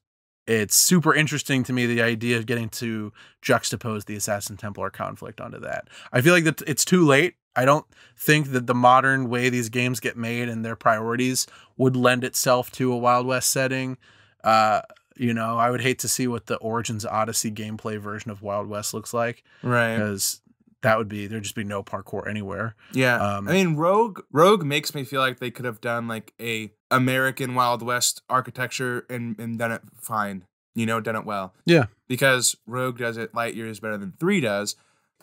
Speaker 1: it's super interesting to me the idea of getting to juxtapose the assassin templar conflict onto that i feel like that it's too late i don't think that the modern way these games get made and their priorities would lend itself to a wild west setting uh you know i would hate to see what the origins odyssey gameplay version of wild west looks like
Speaker 2: Right.
Speaker 1: because that would be there'd just be no parkour anywhere
Speaker 2: Yeah.
Speaker 1: Um,
Speaker 2: I mean, Rogue Rogue makes me feel like they could have done like a American Wild West architecture and, and done it fine. You know, done it well.
Speaker 1: Yeah.
Speaker 2: Because Rogue does it light years better than three does.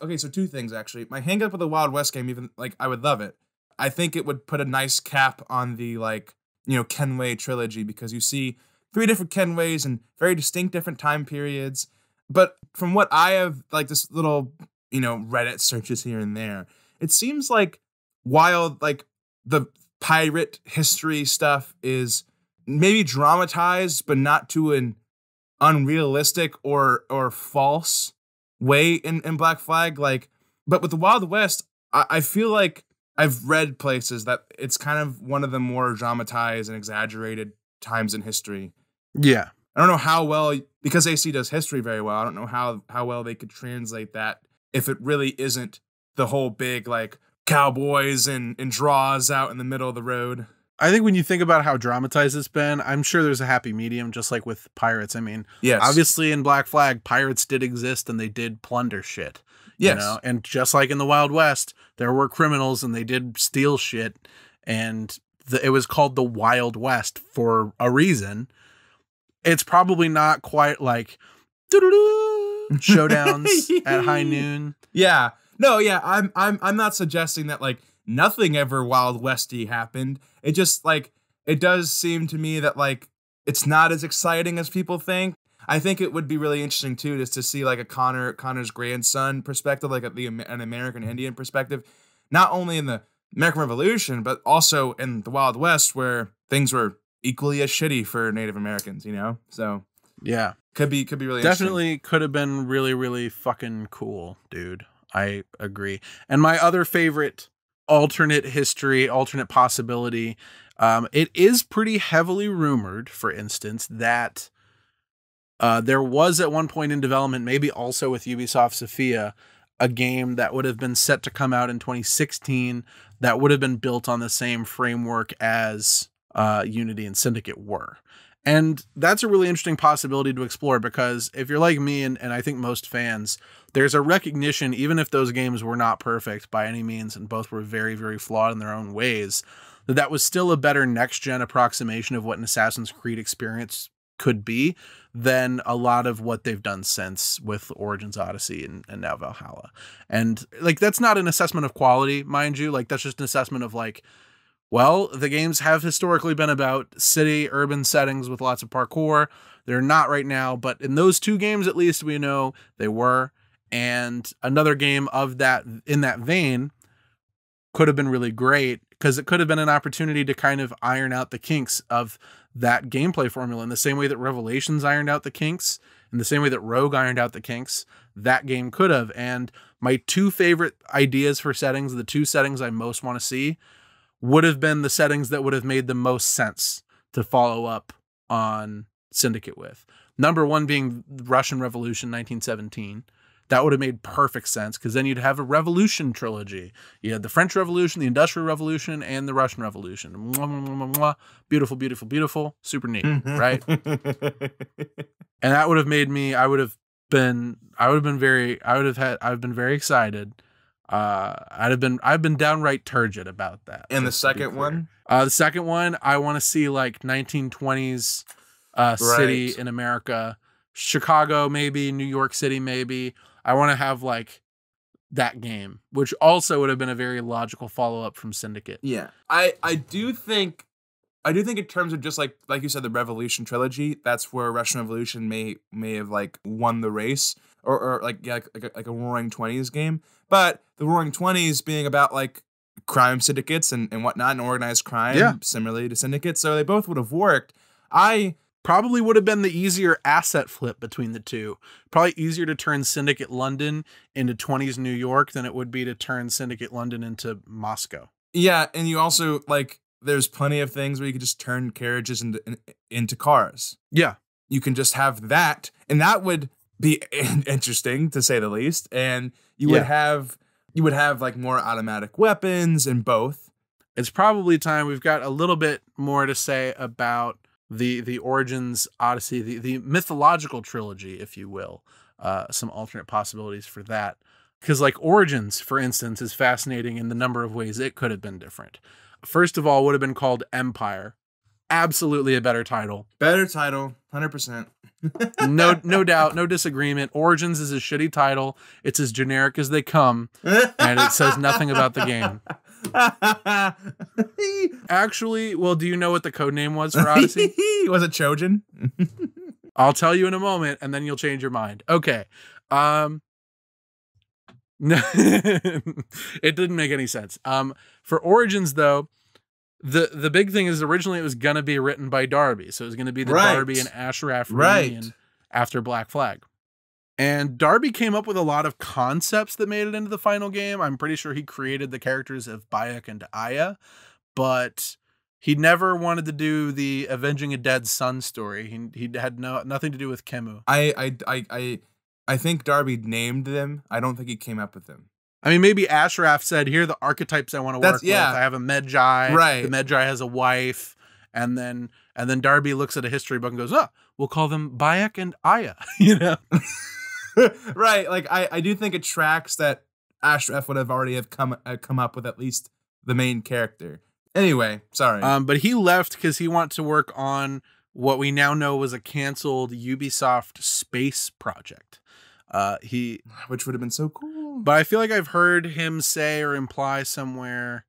Speaker 2: Okay, so two things actually. My hang up with the Wild West game, even like I would love it. I think it would put a nice cap on the like, you know, Kenway trilogy because you see three different Kenways and very distinct different time periods. But from what I have like this little, you know, Reddit searches here and there, it seems like while like the pirate history stuff is maybe dramatized but not to an unrealistic or or false way in, in Black Flag. Like, but with the Wild West, I, I feel like I've read places that it's kind of one of the more dramatized and exaggerated times in history.
Speaker 1: yeah
Speaker 2: I don't know how well because AC does history very well. I don't know how how well they could translate that if it really isn't the whole big like cowboys and and draws out in the middle of the road.
Speaker 1: i think when you think about how dramatized it's been i'm sure there's a happy medium just like with pirates i mean
Speaker 2: Yes,
Speaker 1: obviously in black flag pirates did exist and they did plunder shit
Speaker 2: Yes,
Speaker 1: You know? And just like in the Wild West, there were criminals and they did steal shit. And the, it was called the Wild West for a reason. It's probably not quite like showdowns at high noon.
Speaker 2: Yeah. No, yeah, I'm I'm I'm not suggesting that like nothing ever Wild Westy happened. It just like it does seem to me that like it's not as exciting as people think. I think it would be really interesting too, just to see like a Connor Connor's grandson perspective, like a, the an American Indian perspective, not only in the American Revolution, but also in the Wild West, where things were equally as shitty for Native Americans. You know, so
Speaker 1: Yeah.
Speaker 2: could be could be really interesting.
Speaker 1: Definitely could have been really, really fucking cool, dude. I agree. And my other favorite alternate history, alternate possibility, um, it is pretty heavily rumored, for instance, that uh, there was at one point in development, maybe also with Ubisoft Sofia, a game that would have been set to come out in 2016 that would have been built on the same framework as uh, Unity and Syndicate were. And that's a really interesting possibility to explore because if you're like me, and, and I think most fans, there's a recognition, even if those games were not perfect by any means and both were very, very flawed in their own ways, that that was still a better next gen approximation of what an Assassin's Creed experience could be than a lot of what they've done since with Origins Odyssey and, and now Valhalla. And like that's not an assessment of quality, mind you. Like that's just an assessment of like, well, the games have historically been about city, urban settings with lots of parkour. They're not right now, but in those two games at least we know they were. And another game of that in that vein could have been really great because it could have been an opportunity to kind of iron out the kinks of that gameplay formula in the same way that Revelations ironed out the kinks, in the same way that Rogue ironed out the kinks, that game could have. And my two favorite ideas for settings, the two settings I most want to see, would have been the settings that would have made the most sense to follow up on Syndicate with. Number one being Russian Revolution 1917. That would have made perfect sense because then you'd have a revolution trilogy. You had the French Revolution, the Industrial Revolution, and the Russian Revolution. Mwah, mwah, mwah. Beautiful, beautiful, beautiful. Super neat, mm-hmm. right? And that would have made me. I would have been. I would have been very. I would have had. I've been very excited. Uh, I'd have been. I've been downright turgid about that.
Speaker 2: and the
Speaker 1: just to be
Speaker 2: second one,
Speaker 1: Uh, the second one, I want to see like 1920s uh, city
Speaker 2: Right.
Speaker 1: in America, Chicago, maybe New York City, maybe. I want to have like that game, which also would have been a very logical follow up from Syndicate.
Speaker 2: Yeah. I I do think I do think in terms of just like like you said the Revolution trilogy, that's where Russian Revolution may may have like won the race or or like yeah like, like, a, like a Roaring Twenties game. But the Roaring Twenties being about like crime syndicates and, and whatnot and organized crime,
Speaker 1: Yeah.
Speaker 2: similarly to syndicates, so they both would have worked. I
Speaker 1: Probably would have been the easier asset flip between the two. Probably easier to turn Syndicate London into 20s New York than it would be to turn Syndicate London into Moscow.
Speaker 2: Yeah, and you also like there's plenty of things where you can just turn carriages into in- into cars.
Speaker 1: Yeah.
Speaker 2: You can just have that, and that would be interesting to say the least. And you
Speaker 1: Yeah.
Speaker 2: would have you would have like more automatic weapons and both.
Speaker 1: It's probably time we've got a little bit more to say about the the Origins Odyssey, the, the mythological trilogy, if you will. Uh, some alternate possibilities for that. Because, like, Origins, for instance, is fascinating in the number of ways it could have been different. First of all, would have been called Empire. Absolutely a better title.
Speaker 2: Better title, hundred percent.
Speaker 1: No, no doubt, no disagreement. Origins is a shitty title. It's as generic as they come, and it says nothing about the game. Actually, well, do you know what the code name was for Odyssey?
Speaker 2: Was it Trojan?
Speaker 1: I'll tell you in a moment, and then you'll change your mind. Okay. Um. No, it didn't make any sense. Um, for Origins though, the the big thing is originally it was gonna be written by Darby, so it was gonna be the
Speaker 2: Right.
Speaker 1: Darby and Ashraf
Speaker 2: Right.
Speaker 1: reunion after Black Flag. And Darby came up with a lot of concepts that made it into the final game. I'm pretty sure he created the characters of Bayek and Aya, but he never wanted to do the avenging a dead son story. He he had no nothing to do with Khemu.
Speaker 2: I, I I I I think Darby named them. I don't think he came up with them.
Speaker 1: I mean, maybe Ashraf said, "Here are the archetypes I want to work
Speaker 2: yeah.
Speaker 1: with. I have a Medjai.
Speaker 2: Right.
Speaker 1: The Medjai has a wife." And then and then Darby looks at a history book and goes, "Oh, we'll call them Bayek and Aya." you know.
Speaker 2: right. Like I, I do think it tracks that Ashraf would have already have come uh, come up with at least the main character. Anyway, sorry.
Speaker 1: Um, but he left because he wanted to work on what we now know was a canceled Ubisoft space project. Uh, he,
Speaker 2: which would have been so cool.
Speaker 1: But I feel like I've heard him say or imply somewhere,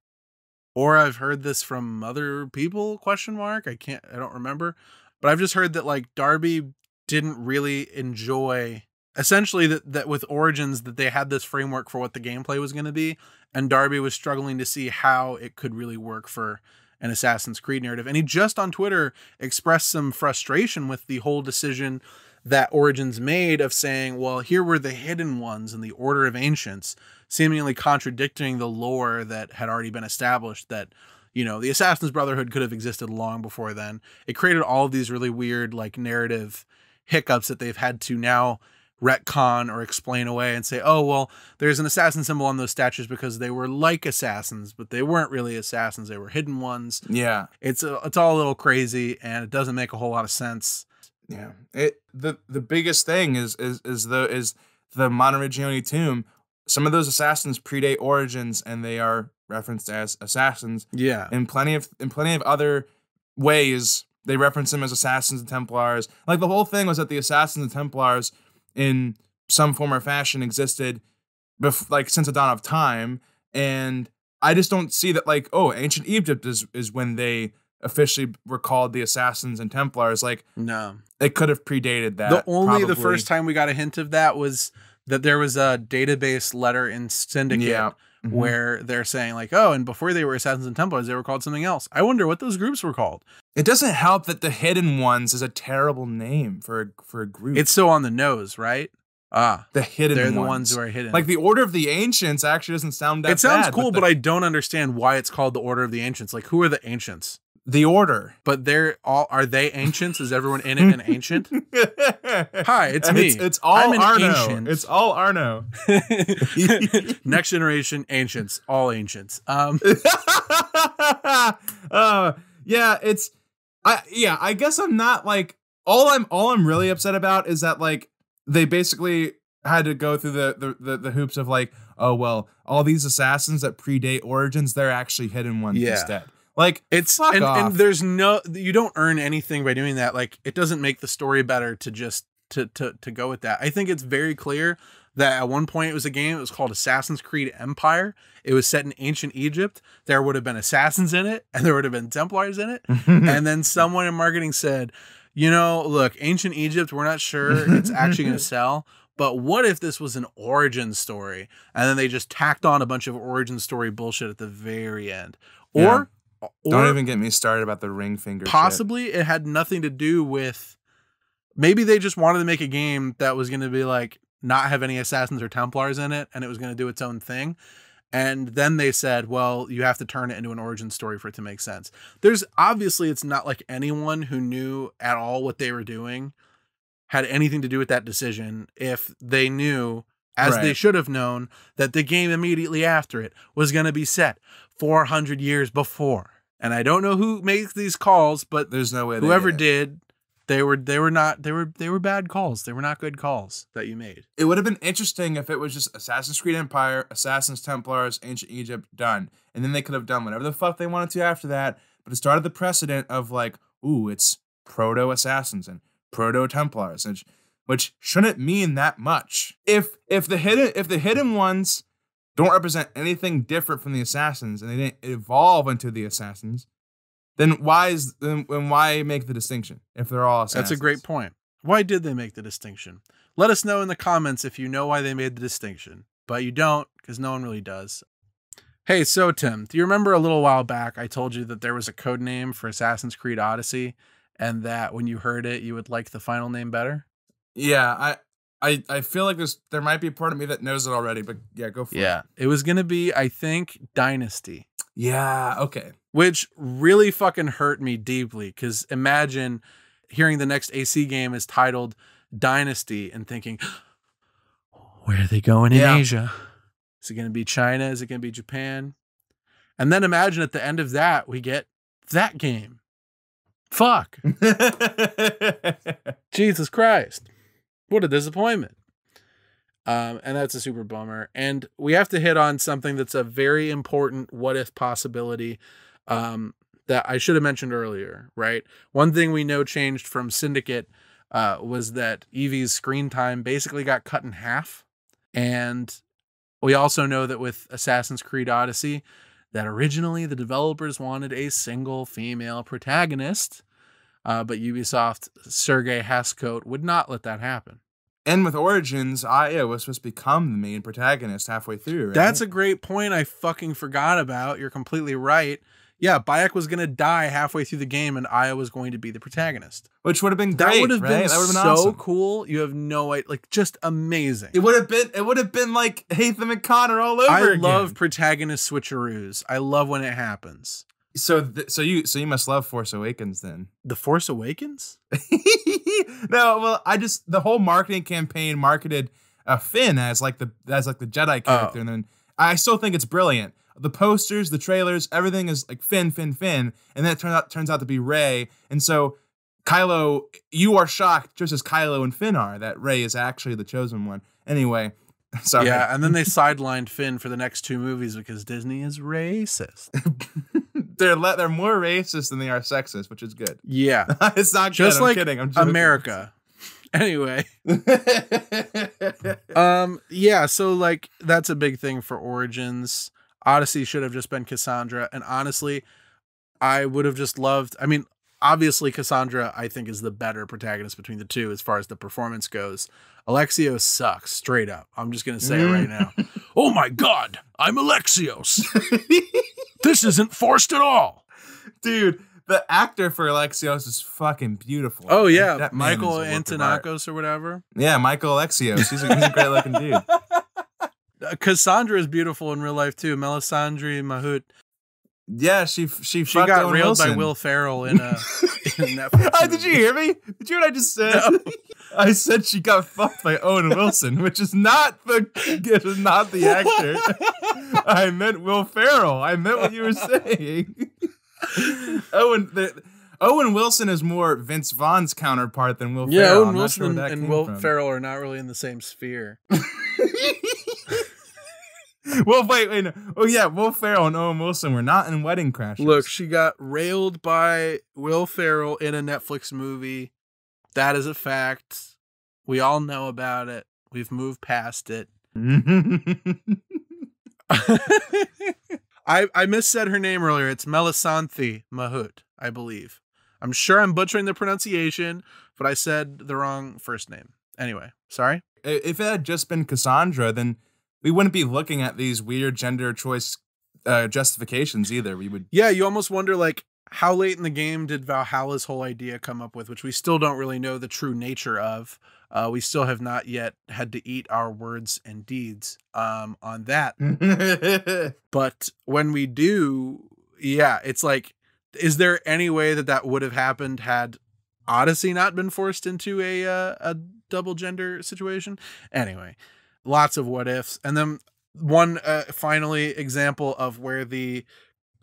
Speaker 1: or I've heard this from other people. Question mark. I can't. I don't remember. But I've just heard that like Darby didn't really enjoy essentially that that with Origins that they had this framework for what the gameplay was going to be, and Darby was struggling to see how it could really work for an Assassin's Creed narrative. And he just on Twitter expressed some frustration with the whole decision that Origins made of saying, well, here were the hidden ones in the Order of Ancients, seemingly contradicting the lore that had already been established that, you know, the Assassin's Brotherhood could have existed long before then. It created all of these really weird, like, narrative hiccups that they've had to now retcon or explain away and say, oh, well, there's an assassin symbol on those statues because they were like assassins, but they weren't really assassins. They were hidden ones.
Speaker 2: yeah.
Speaker 1: It's a, it's all a little crazy and it doesn't make a whole lot of sense.
Speaker 2: Yeah. It the the biggest thing is is is the is the Monteriggioni tomb. Some of those assassins predate origins and they are referenced as assassins.
Speaker 1: Yeah.
Speaker 2: In plenty of in plenty of other ways, they reference them as assassins and Templars. Like the whole thing was that the assassins and Templars in some form or fashion existed bef- like since the dawn of time. And I just don't see that like, oh, ancient Egypt is is when they officially were called the assassins and Templars. Like
Speaker 1: No.
Speaker 2: it could have predated that.
Speaker 1: the only the first time we got a hint of that was that there was a database letter in Syndicate
Speaker 2: Yeah. Mhm.
Speaker 1: where they're saying like, oh, and before they were Assassins and Templars, they were called something else. I wonder what those groups were called.
Speaker 2: It doesn't help that the Hidden Ones is a terrible name for a, for a group.
Speaker 1: It's so on the nose, right? Ah,
Speaker 2: the Hidden
Speaker 1: they're the
Speaker 2: ones.
Speaker 1: ones who are hidden.
Speaker 2: Like the Order of the Ancients actually doesn't sound that
Speaker 1: it sounds
Speaker 2: bad,
Speaker 1: cool, but,
Speaker 2: the,
Speaker 1: I don't understand why it's called the Order of the Ancients. Like, who are the ancients?
Speaker 2: The Order.
Speaker 1: But they're all are they ancients? Is everyone in it an ancient? Hi, it's me.
Speaker 2: It's, it's all Arno.
Speaker 1: ancient.
Speaker 2: It's all Arno.
Speaker 1: Next generation ancients, all ancients. Um,
Speaker 2: uh, yeah, it's I yeah, I guess I'm not like all I'm all I'm really upset about is that like they basically had to go through the the, the, the hoops of like, oh well, all these assassins that predate origins, they're actually hidden ones
Speaker 1: Yeah.
Speaker 2: instead. Like
Speaker 1: it's and, and there's no you don't earn anything by doing that. Like it doesn't make the story better to just to to to go with that. I think it's very clear that at one point it was a game. It was called Assassin's Creed Empire. It was set in ancient Egypt. There would have been assassins in it, and there would have been Templars in it. and then someone in marketing said, you know, look, ancient Egypt, we're not sure it's actually going to sell. But what if this was an origin story? And then they just tacked on a bunch of origin story bullshit at the very end. Or or
Speaker 2: Don't even get me started about the ring finger. shit.
Speaker 1: possibly it had nothing to do with maybe they just wanted to make a game that was going to be like not have any assassins or templars in it and it was going to do its own thing and then they said well you have to turn it into an origin story for it to make sense there's obviously it's not like anyone who knew at all what they were doing had anything to do with that decision if they knew as they should have known that the game immediately after it was going to be set 400 years before and i don't know who makes these calls but
Speaker 2: There's no way.
Speaker 1: whoever
Speaker 2: it.
Speaker 1: did they were they were not they were they were bad calls they were not good calls that you made
Speaker 2: It would have been interesting if it was just Assassin's Creed Empire, Assassin's Templars, Ancient Egypt done, and then they could have done whatever the fuck they wanted to after that. But it started the precedent of like, ooh, it's proto assassins and proto Templars, and which shouldn't mean that much. If if the hidden if the hidden ones don't represent anything different from the assassins and they didn't evolve into the assassins, then why is then, then why make the distinction if they're all assassins?
Speaker 1: that's a great point. Why did they make the distinction? Let us know in the comments if you know why they made the distinction but you don't because no one really does. Hey so tim do you remember a little while back i told you that there was a code name for assassin's creed odyssey and that when you heard it you would like the final name better?
Speaker 2: Yeah, I, I, I feel like there's there might be a part of me that knows it already, but yeah, go for it.
Speaker 1: yeah it was gonna be i think dynasty
Speaker 2: Yeah. Okay.
Speaker 1: which really fucking hurt me deeply because imagine hearing the next AC game is titled Dynasty and thinking, where are they going in
Speaker 2: Yeah.
Speaker 1: Asia? Is it going to be China? Is it going to be Japan? And then imagine at the end of that, we get that game. Fuck. Jesus Christ. What a disappointment. Um, and that's a super bummer. And we have to hit on something that's a very important what if possibility um, that I should have mentioned earlier, right? One thing we know changed from Syndicate uh, was that Evie's screen time basically got cut in half. And we also know that with Assassin's Creed Odyssey, that originally the developers wanted a single female protagonist, uh, but Ubisoft Sergey Hascoët would not let that happen.
Speaker 2: and with Origins, Aya was supposed to become the main protagonist halfway through. Right?
Speaker 1: That's a great point I fucking forgot about. You're completely right. Yeah, Bayek was going to die halfway through the game and Aya was going to be the protagonist.
Speaker 2: which would have been
Speaker 1: That
Speaker 2: great.
Speaker 1: would have
Speaker 2: right?
Speaker 1: been
Speaker 2: that would have been
Speaker 1: so
Speaker 2: awesome.
Speaker 1: cool. You have no idea. Like, just amazing.
Speaker 2: It would have been. It would have been like Haytham and Connor all over
Speaker 1: I
Speaker 2: again.
Speaker 1: love protagonist switcheroos. I love when it happens.
Speaker 2: So, th- so you, so you must love Force Awakens then.
Speaker 1: The Force Awakens?
Speaker 2: no, well, I just the whole marketing campaign marketed uh, Finn as like the as like the Jedi character,
Speaker 1: Oh.
Speaker 2: and then I still think it's brilliant. The posters, the trailers, everything is like Finn, Finn, Finn, and then it turns out turns out to be Rey, and so Kylo, you are shocked just as Kylo and Finn are that Rey is actually the chosen one. Anyway, sorry.
Speaker 1: Yeah, and then they sidelined Finn for the next two movies because Disney is racist.
Speaker 2: They're le- they're more racist than they are sexist, which is good.
Speaker 1: Yeah,
Speaker 2: it's not
Speaker 1: just
Speaker 2: good. I'm
Speaker 1: like
Speaker 2: kidding. I'm.
Speaker 1: America. Anyway, um, yeah, so like that's a big thing for Origins. Odyssey should have just been Cassandra, and honestly, I would have just loved. I mean, obviously, Cassandra I think is the better protagonist between the two as far as the performance goes. Alexios sucks straight up. I'm just gonna say it right now. oh my god, I'm Alexios. this isn't forced at all.
Speaker 2: dude. The actor for Alexios is fucking beautiful.
Speaker 1: Oh
Speaker 2: That-
Speaker 1: yeah,
Speaker 2: that man
Speaker 1: Michael
Speaker 2: is a work of art.
Speaker 1: Antonakos or whatever.
Speaker 2: Yeah, Michael Alexios. He's a, he's a great looking dude.
Speaker 1: Uh, Cassandra is beautiful in real life too. Melisandre Mahut.
Speaker 2: Yeah, she she,
Speaker 1: She got
Speaker 2: Owen
Speaker 1: railed by Will Ferrell in a, in a Netflix.
Speaker 2: Did you hear me? Did you hear what I just said? I said she got fucked by Owen Wilson, which is not the is not the actor. I meant Will Ferrell. I meant what you were saying. Owen the, Owen Wilson is more Vince Vaughn's counterpart than Will
Speaker 1: Yeah,
Speaker 2: Ferrell.
Speaker 1: Owen Wilson
Speaker 2: sure where
Speaker 1: and Will
Speaker 2: from.
Speaker 1: Ferrell are not really in the same sphere.
Speaker 2: well, wait, wait. No. Oh yeah, Will Ferrell and Owen Wilson were not in Wedding Crashers.
Speaker 1: Look, she got railed by Will Ferrell in a Netflix movie. That is a fact. We all know about it. We've moved past it. I I missaid her name earlier. It's Melissanthi Mahut, I believe. I'm sure I'm butchering the pronunciation, but I said the wrong first name. Anyway, sorry.
Speaker 2: if it had just been Cassandra, then we wouldn't be looking at these weird gender choice uh, justifications either. We would
Speaker 1: Yeah, you almost wonder like how late in the game did Valhalla's whole idea come up with, which we still don't really know the true nature of. Uh, we still have not yet had to eat our words and deeds um, on that. But when we do, yeah, it's like, is there any way that that would have happened had Odyssey not been forced into a uh, a double gender situation? Anyway, lots of what ifs, and then one uh, finally example of where the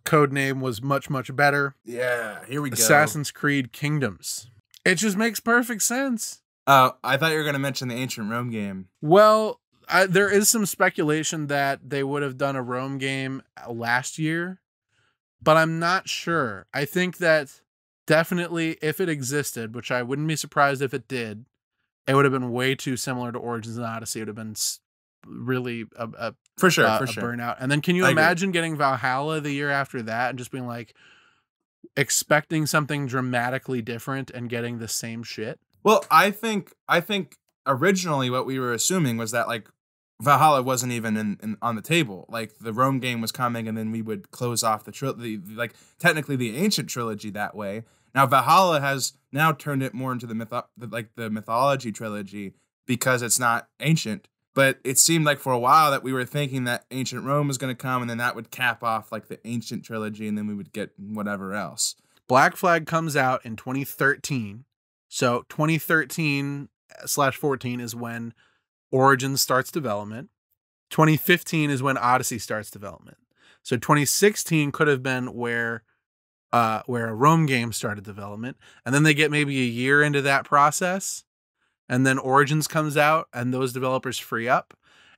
Speaker 1: code name was much much better.
Speaker 2: yeah, here we go.
Speaker 1: Assassin's Creed Kingdoms. It just makes perfect sense.
Speaker 2: Uh, I thought you were gonna mention the ancient Rome game.
Speaker 1: Well, I, there is some speculation that they would have done a Rome game last year, but I'm not sure. I think that definitely if it existed, which I wouldn't be surprised if it did, it would have been way too similar to Origins and Odyssey. It would have been really a, a,
Speaker 2: For sure,
Speaker 1: uh,
Speaker 2: for sure.
Speaker 1: burnout. And then can you
Speaker 2: I agree.
Speaker 1: imagine getting Valhalla the year after that and just being like expecting something dramatically different and getting the same shit?
Speaker 2: Well, I think I think originally what we were assuming was that like Valhalla wasn't even in, in on the table. Like the Rome game was coming, and then we would close off the trilogy, like technically the ancient trilogy that way. Now Valhalla has now turned it more into the myth like the mythology trilogy because it's not ancient. But it seemed like for a while that we were thinking that ancient Rome was going to come, and then that would cap off like the ancient trilogy, and then we would get whatever else.
Speaker 1: Black Flag comes out in 2013. So 2013 slash 14 is when Origins starts development. 2015 is when Odyssey starts development. So 2016 could have been where uh where a Rome game started development. And then they get maybe a year into that process. And then Origins comes out and those developers free up.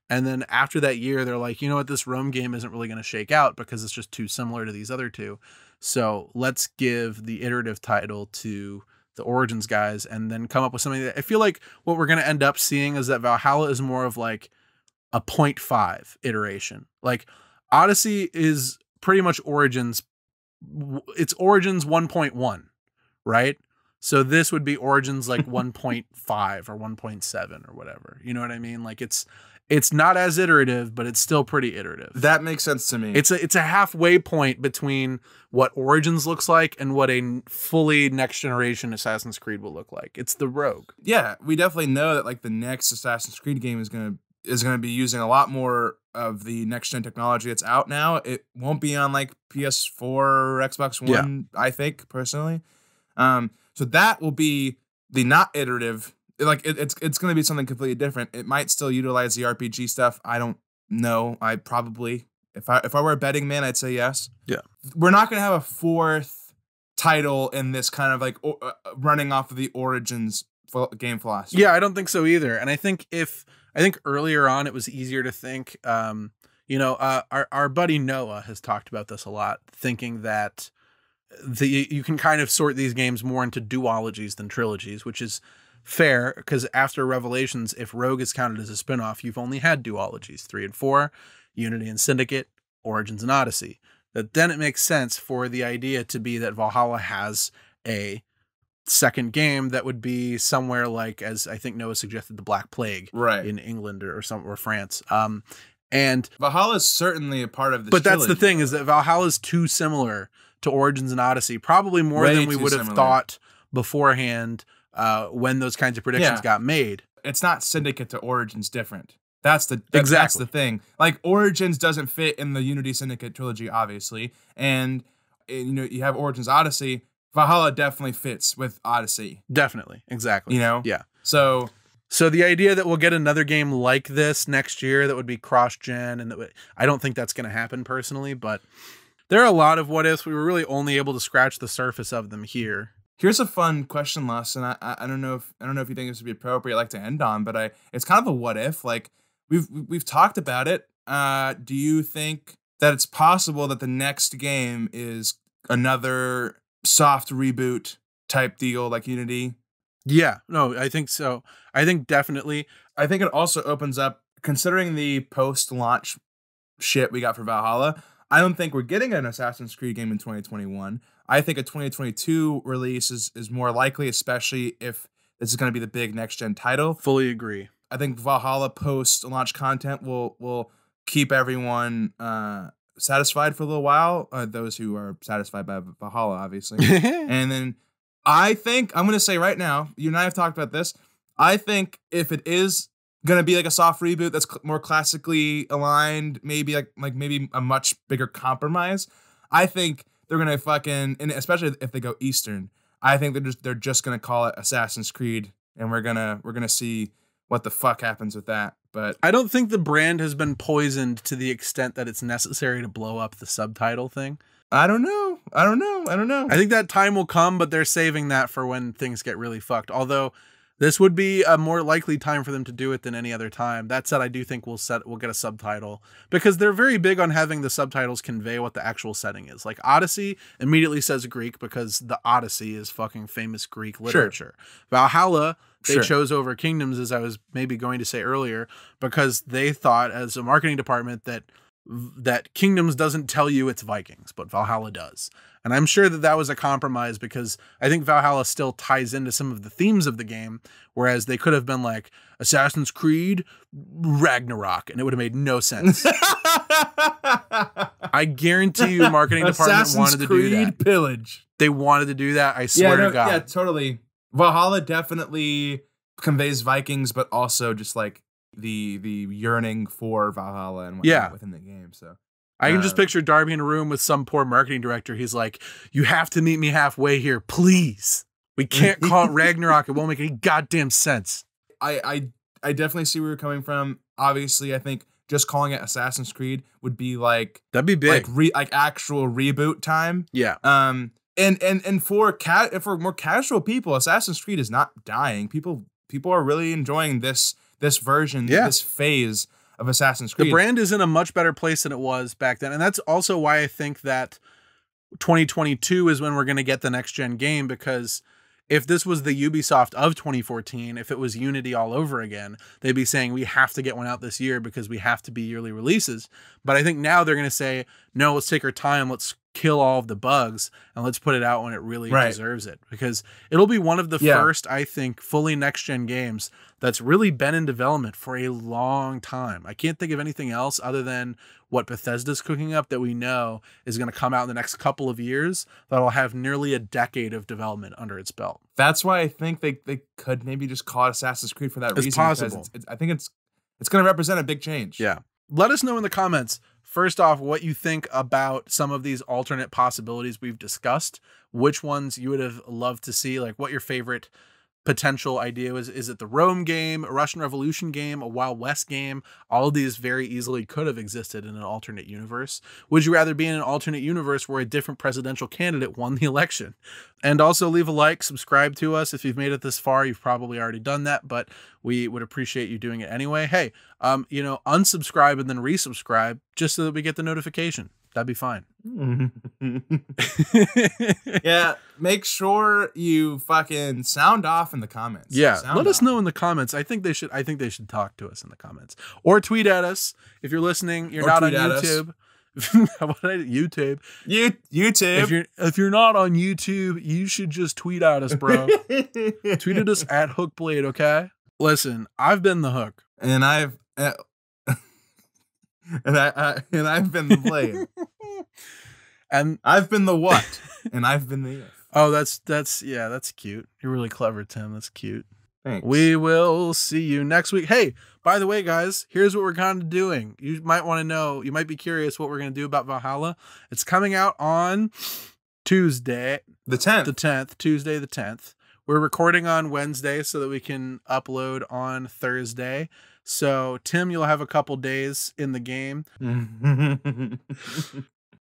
Speaker 1: And then after that year, they're like, you know what, this Rome game isn't really going to shake out because it's just too similar to these other two. So let's give the iterative title to the Origins guys and then come up with something that I feel like what we're going to end up seeing is that Valhalla is more of like a 0.5 iteration. Like Odyssey is pretty much Origins, it's Origins 1.1, right? So this would be Origins like 1.5 or 1.7 or whatever. You know what I mean? Like it's it's not as iterative, but it's still pretty iterative.
Speaker 2: That makes sense to me.
Speaker 1: It's a it's a halfway point between what Origins looks like and what a fully next generation Assassin's Creed will look like. It's the Rogue.
Speaker 2: yeah, we definitely know that like the next Assassin's Creed game is gonna is gonna be using a lot more of the next gen technology that's out now. It won't be on like PS4 or Xbox
Speaker 1: Yeah.
Speaker 2: One, I think personally. Um, so that will be the not iterative. Like it, it's it's gonna be something completely different. It might still utilize the RPG stuff. I don't know. I probably if I if I were a betting man, I'd say yes.
Speaker 1: Yeah.
Speaker 2: we're not gonna have a fourth title in this kind of like uh, running off of the origins game philosophy.
Speaker 1: Yeah, I don't think so either. And I think if I think earlier on it was easier to think um you know, uh, our our buddy Noah has talked about this a lot, thinking that the you can kind of sort these games more into duologies than trilogies, which is fair because after Revelations, if Rogue is counted as a spin-off, you've only had duologies, 3 and 4, Unity and Syndicate, Origins and Odyssey. That then it makes sense for the idea to be that Valhalla has a second game that would be somewhere like as I think Noah suggested the Black Plague
Speaker 2: right.
Speaker 1: in England or some or France. Um and
Speaker 2: Valhalla is certainly a part of this.
Speaker 1: but that's the
Speaker 2: trilogy.
Speaker 1: thing is that Valhalla is too similar to Origins and Odyssey, probably more
Speaker 2: Way
Speaker 1: than we would have
Speaker 2: similar.
Speaker 1: thought beforehand uh, when those kinds of predictions
Speaker 2: Yeah.
Speaker 1: got made.
Speaker 2: It's not Syndicate to Origins different. That's the that- That's
Speaker 1: Exactly.
Speaker 2: the thing. Like Origins doesn't fit in the Unity Syndicate trilogy, obviously, and uh, you know you have Origins Odyssey. Valhalla definitely fits with Odyssey.
Speaker 1: Definitely, exactly.
Speaker 2: You know.
Speaker 1: Yeah.
Speaker 2: So
Speaker 1: So the idea that we'll get another game like this next year that would be cross-gen and that I don't think that's going to happen personally, but there are a lot of what ifs. We were really only able to scratch the surface of them here.
Speaker 2: Here's a fun question, and I, I I don't know if I don't know if you think this would be appropriate, like to end on, but I it's kind of a what if. Like we've we've talked about it. Uh, do you think that it's possible that the next game is another soft reboot type deal like Unity?
Speaker 1: Yeah, no, I think so. I think definitely.
Speaker 2: I think it also opens up, considering the post-launch shit we got for Valhalla. I don't think we're getting an Assassin's Creed game in 2021. I think a 2022 release is is more likely, especially if this is going to be the big next gen title.
Speaker 1: Fully agree.
Speaker 2: I think Valhalla post-launch content will will keep everyone uh, satisfied for a little while. Uh, those who are satisfied by Valhalla, obviously. and then I think I'm gonna say right now, you and I have talked about this. I think if it is gonna be like a soft reboot that's cl- more classically aligned, maybe like like maybe a much bigger compromise. I think they're gonna fucking and especially if they go Eastern. I think they're just they're just gonna call it Assassin's Creed, and we're gonna we're gonna see what the fuck happens with that. But
Speaker 1: I don't think the brand has been poisoned to the extent that it's necessary to blow up the subtitle thing.
Speaker 2: I don't know. I don't know. I don't know.
Speaker 1: I think that time will come, but they're saving that for when things get really fucked. Although this would be a more likely time for them to do it than any other time. That said, I do think we'll set we'll get a subtitle because they're very big on having the subtitles convey what the actual setting is. Like Odyssey immediately says Greek because the Odyssey is fucking famous Greek literature. Valhalla they
Speaker 2: Sure.
Speaker 1: chose over Kingdoms, as I was maybe going to say earlier, because they thought as a marketing department that that Kingdoms doesn't tell you it's Vikings, but Valhalla does. And I'm sure that that was a compromise because I think Valhalla still ties into some of the themes of the game, whereas they could have been like Assassin's Creed Ragnarok, and it would have made no sense. I guarantee you, marketing department
Speaker 2: Assassin's
Speaker 1: wanted to
Speaker 2: Creed
Speaker 1: do that.
Speaker 2: pillage.
Speaker 1: They wanted to do that. I swear
Speaker 2: no,
Speaker 1: to God.
Speaker 2: yeah, totally. Valhalla definitely conveys Vikings, but also just like the the yearning for Valhalla and whatnot
Speaker 1: Yeah.
Speaker 2: within the game. So
Speaker 1: I can just
Speaker 2: Uh,
Speaker 1: picture Darby in a room with some poor marketing director. He's like, "You have to meet me halfway here, please. We can't call it Ragnarok. It won't make any goddamn sense."
Speaker 2: I I I definitely see where you're coming from. Obviously, I think just calling it Assassin's Creed would be like
Speaker 1: That'd be big.
Speaker 2: like re, like actual reboot time.
Speaker 1: yeah,
Speaker 2: Um and and and for cat for more casual people, Assassin's Creed is not dying. People people are really enjoying this this version,
Speaker 1: Yeah.
Speaker 2: this phase of Assassin's Creed.
Speaker 1: the brand is in a much better place than it was back then, and that's also why I think that 2022 is when we're going to get the next gen game because if this was the Ubisoft of 2014, if it was Unity all over again, they'd be saying we have to get one out this year because we have to be yearly releases. But I think now they're going to say, no, let's take our time, let's kill all of the bugs and let's put it out when it really
Speaker 2: Right.
Speaker 1: deserves it because it'll be one of the
Speaker 2: Yeah.
Speaker 1: first I think fully next gen games that's really been in development for a long time. I can't think of anything else other than what Bethesda's cooking up that we know is going to come out in the next couple of years that'll have nearly a decade of development under its belt.
Speaker 2: That's why I think they, they could maybe just call it Assassin's Creed for that
Speaker 1: It's
Speaker 2: reason.
Speaker 1: possible.
Speaker 2: It's, it's, I think it's it's going to represent a big change.
Speaker 1: Yeah. Let us know in the comments, first off, what you think about some of these alternate possibilities we've discussed. Which ones you would have loved to see, like what your favorite potential idea was. Is it the Rome game, a Russian Revolution game, a Wild West game? All of these very easily could have existed in an alternate universe. Would you rather be in an alternate universe where a different presidential candidate won the election? And also leave a like, subscribe to us. If you've made it this far, you've probably already done that, but we would appreciate you doing it anyway. Hey, um, you know, unsubscribe and then resubscribe just so that we get the notification. That'd be fine.
Speaker 2: yeah. Make sure you fucking sound off in the comments.
Speaker 1: Yeah,
Speaker 2: Sound
Speaker 1: let us know in the comments. I think they should. I think they should talk to us in the comments or tweet at us if you're listening. You're
Speaker 2: Or
Speaker 1: not on
Speaker 2: tweet at us.
Speaker 1: YouTube. what I, YouTube?
Speaker 2: You YouTube.
Speaker 1: If you're if you're not on YouTube, you should just tweet at us, bro. tweet at us at Hookblade. Okay. Listen, I've been the hook.
Speaker 2: and I've uh, and I, I and I've been the blade.
Speaker 1: And
Speaker 2: I've been the what, and I've been the if.
Speaker 1: oh, that's that's yeah, that's cute. You're really clever, Tim. That's cute.
Speaker 2: Thanks.
Speaker 1: We will see you next week. Hey, by the way, guys, here's what we're kind of doing. You might want to know, you might be curious what we're going to do about Valhalla. It's coming out on Tuesday,
Speaker 2: the tenth.
Speaker 1: the 10th, Tuesday the 10th. We're recording on Wednesday so that we can upload on Thursday. So, Tim, you'll have a couple days in the game.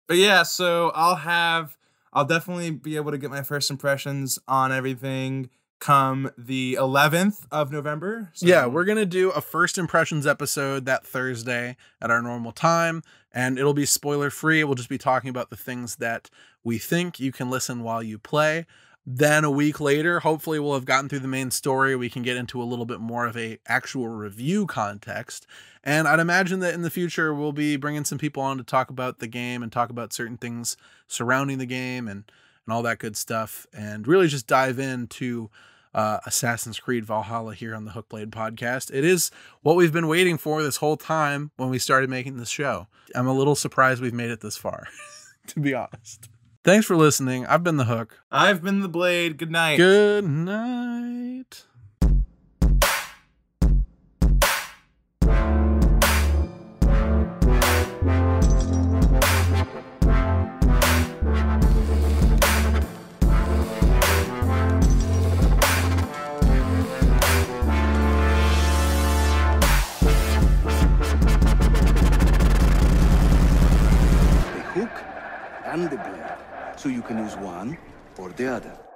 Speaker 2: but yeah, so I'll have I'll definitely be able to get my first impressions on everything come the 11th of November. So-
Speaker 1: Yeah, we're going to do a first impressions episode that Thursday at our normal time, and it'll be spoiler free. We'll just be talking about the things that we think you can listen while you play. Then a week later, hopefully we'll have gotten through the main story. We can get into a little bit more of a actual review context. And I'd imagine that in the future we'll be bringing some people on to talk about the game and talk about certain things surrounding the game and and all that good stuff and really just dive into uh, Assassin's Creed Valhalla here on the Hookblade podcast. It is what we've been waiting for this whole time when we started making this show. I'm a little surprised we've made it this far, to be honest. Thanks for listening. I've been the Hook.
Speaker 2: I've been the blade. Good night.
Speaker 1: Good night.
Speaker 3: The hook and the blade. So you can use one or the other.